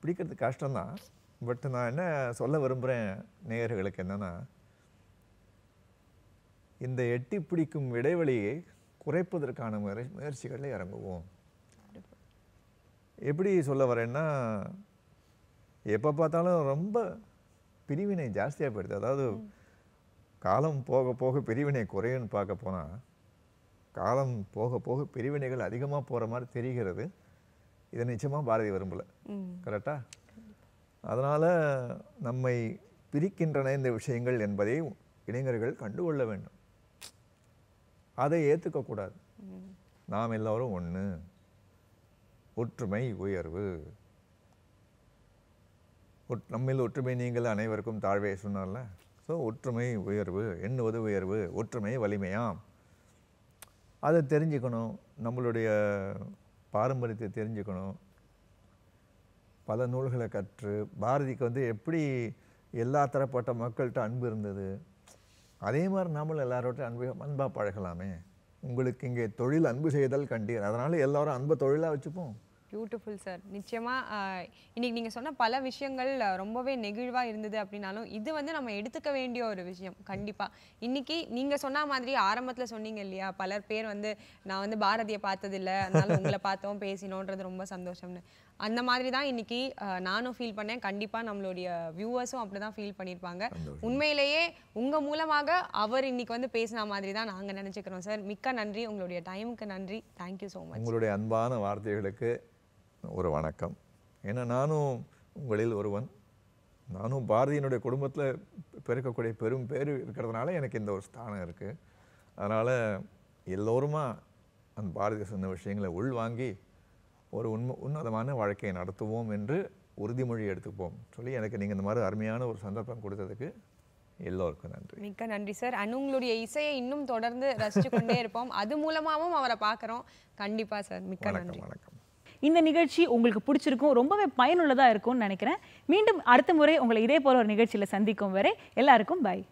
பிடிக்கிறது கஷ்டம்தான். பட் நான் என்ன சொல்ல விரும்புகிறேன் நேயர்களுக்கு என்னன்னா இந்த எட்டி பிடிக்கும் இடைவெளியை குறைப்பதற்கான முறை முயற்சிகளில் இறங்குவோம். எப்படி சொல்ல வரேன்னா எப்போ பார்த்தாலும் ரொம்ப பிரிவினை ஜாஸ்தியாக போயிடுது. அதாவது காலம் போக போக பிரிவினை குறையும்னு பார்க்க போனால் காலம் போக போக பிரிவினைகள் அதிகமாக போகிற மாதிரி தெரிகிறது. இதை நிச்சயமாக பாரதி விரும்பலை. ம். கரெக்டா? அதனால் நம்மை பிரிக்கின்றன இந்த விஷயங்கள் என்பதை இளைஞர்கள் கண்டுகொள்ள வேண்டும். அதை ஏற்றுக்கக்கூடாது நாம் எல்லோரும் ஒன்று ஒற்றுமை உயர்வு. நம்மில் ஒற்றுமை நீங்கள் அனைவருக்கும் தாழ்வே சொன்னார்ல? ஸோ ஒற்றுமை உயர்வு. எண்ணுவது உயர்வு. ஒற்றுமை வலிமையாம். அதை தெரிஞ்சுக்கணும். நம்மளுடைய பாரம்பரியத்தை தெரிஞ்சுக்கணும். பல நூல்களை கற்று பாரதிக்கு வந்து எப்படி எல்லா தரப்பட்ட மக்கள்கிட்ட அன்பு இருந்தது? அதே மாதிரி நாமளும் எல்லாரோட்டும் அன்பு அன்பாக பழகலாமே. உங்களுக்கு இங்கே தொழில் அன்பு செய்தல் கண்டீர். அதனால் எல்லாரும் அன்பை தொழிலாக வச்சுப்போம். பியூட்டிஃபுல் சார் நிச்சயமா ஆஹ், இன்னைக்கு நீங்க சொன்ன பல விஷயங்கள் ரொம்பவே நெகிழ்வா இருந்தது அப்படின்னாலும் இது வந்து நம்ம எடுத்துக்க வேண்டிய ஒரு விஷயம். கண்டிப்பா. இன்னைக்கு நீங்க சொன்ன மாதிரி ஆரம்பத்துல சொன்னீங்க இல்லையா? பலர் பேர் வந்து நான் வந்து பாரதியை பார்த்ததில்ல. அதனால உங்களை பார்த்தோம் பேசினோன்றது ரொம்ப சந்தோஷம்னு. அந்த மாதிரி தான் இன்னைக்கு நானும் ஃபீல் பண்ணேன். கண்டிப்பா நம்மளுடைய வியூவர்ஸும் அப்படிதான் ஃபீல் பண்ணியிருப்பாங்க உண்மையிலேயே உங்க மூலமாக அவர் இன்னைக்கு வந்து பேசின மாதிரி தான் நாங்க நினைச்சுக்கிறோம் சார் மிக்க நன்றி. உங்களுடைய டைமுக்கு நன்றி. தேங்க்யூ ஸோ மச் உங்களுடைய அன்பான வார்த்தைகளுக்கு ஒரு வணக்கம். ஏன்னா நானும் உங்களில் ஒருவன். நானும் பாரதியினுடைய குடும்பத்தில் பிறக்கக்கூடிய பெரும் பேர் இருக்கிறதுனால எனக்கு இந்த ஒரு ஸ்தானம் இருக்குது அதனால் எல்லோருமா அந்த பாரதி சொன்ன விஷயங்களை உள்வாங்கி ஒரு உண்ம உன்னதமான வாழ்க்கையை நடத்துவோம் என்று உறுதிமொழி எடுத்துப்போம். சொல்லி எனக்கு நீங்கள் இந்த மாதிரி அருமையான ஒரு சந்தர்ப்பம் கொடுத்ததுக்கு எல்லோருக்கும் நன்றி. மிக்க நன்றி சார். அண்ட் உங்களுடைய இசையை இன்னும் தொடர்ந்து ரசிச்சு கொண்டே இருப்போம். அது மூலமாவும் அவரை பார்க்குறோம். கண்டிப்பா சார். மிக்க நன்றி. வணக்கம். இந்த நிகழ்ச்சி உங்களுக்கு பிடிச்சிருக்கும் ரொம்பவே பயனுள்ளதா இருக்கும்னு நினைக்கிறேன். மீண்டும் அடுத்த முறை உங்களை இதே போல ஒரு நிகழ்ச்சியில சந்திக்கும் வரை எல்லாருக்கும் பை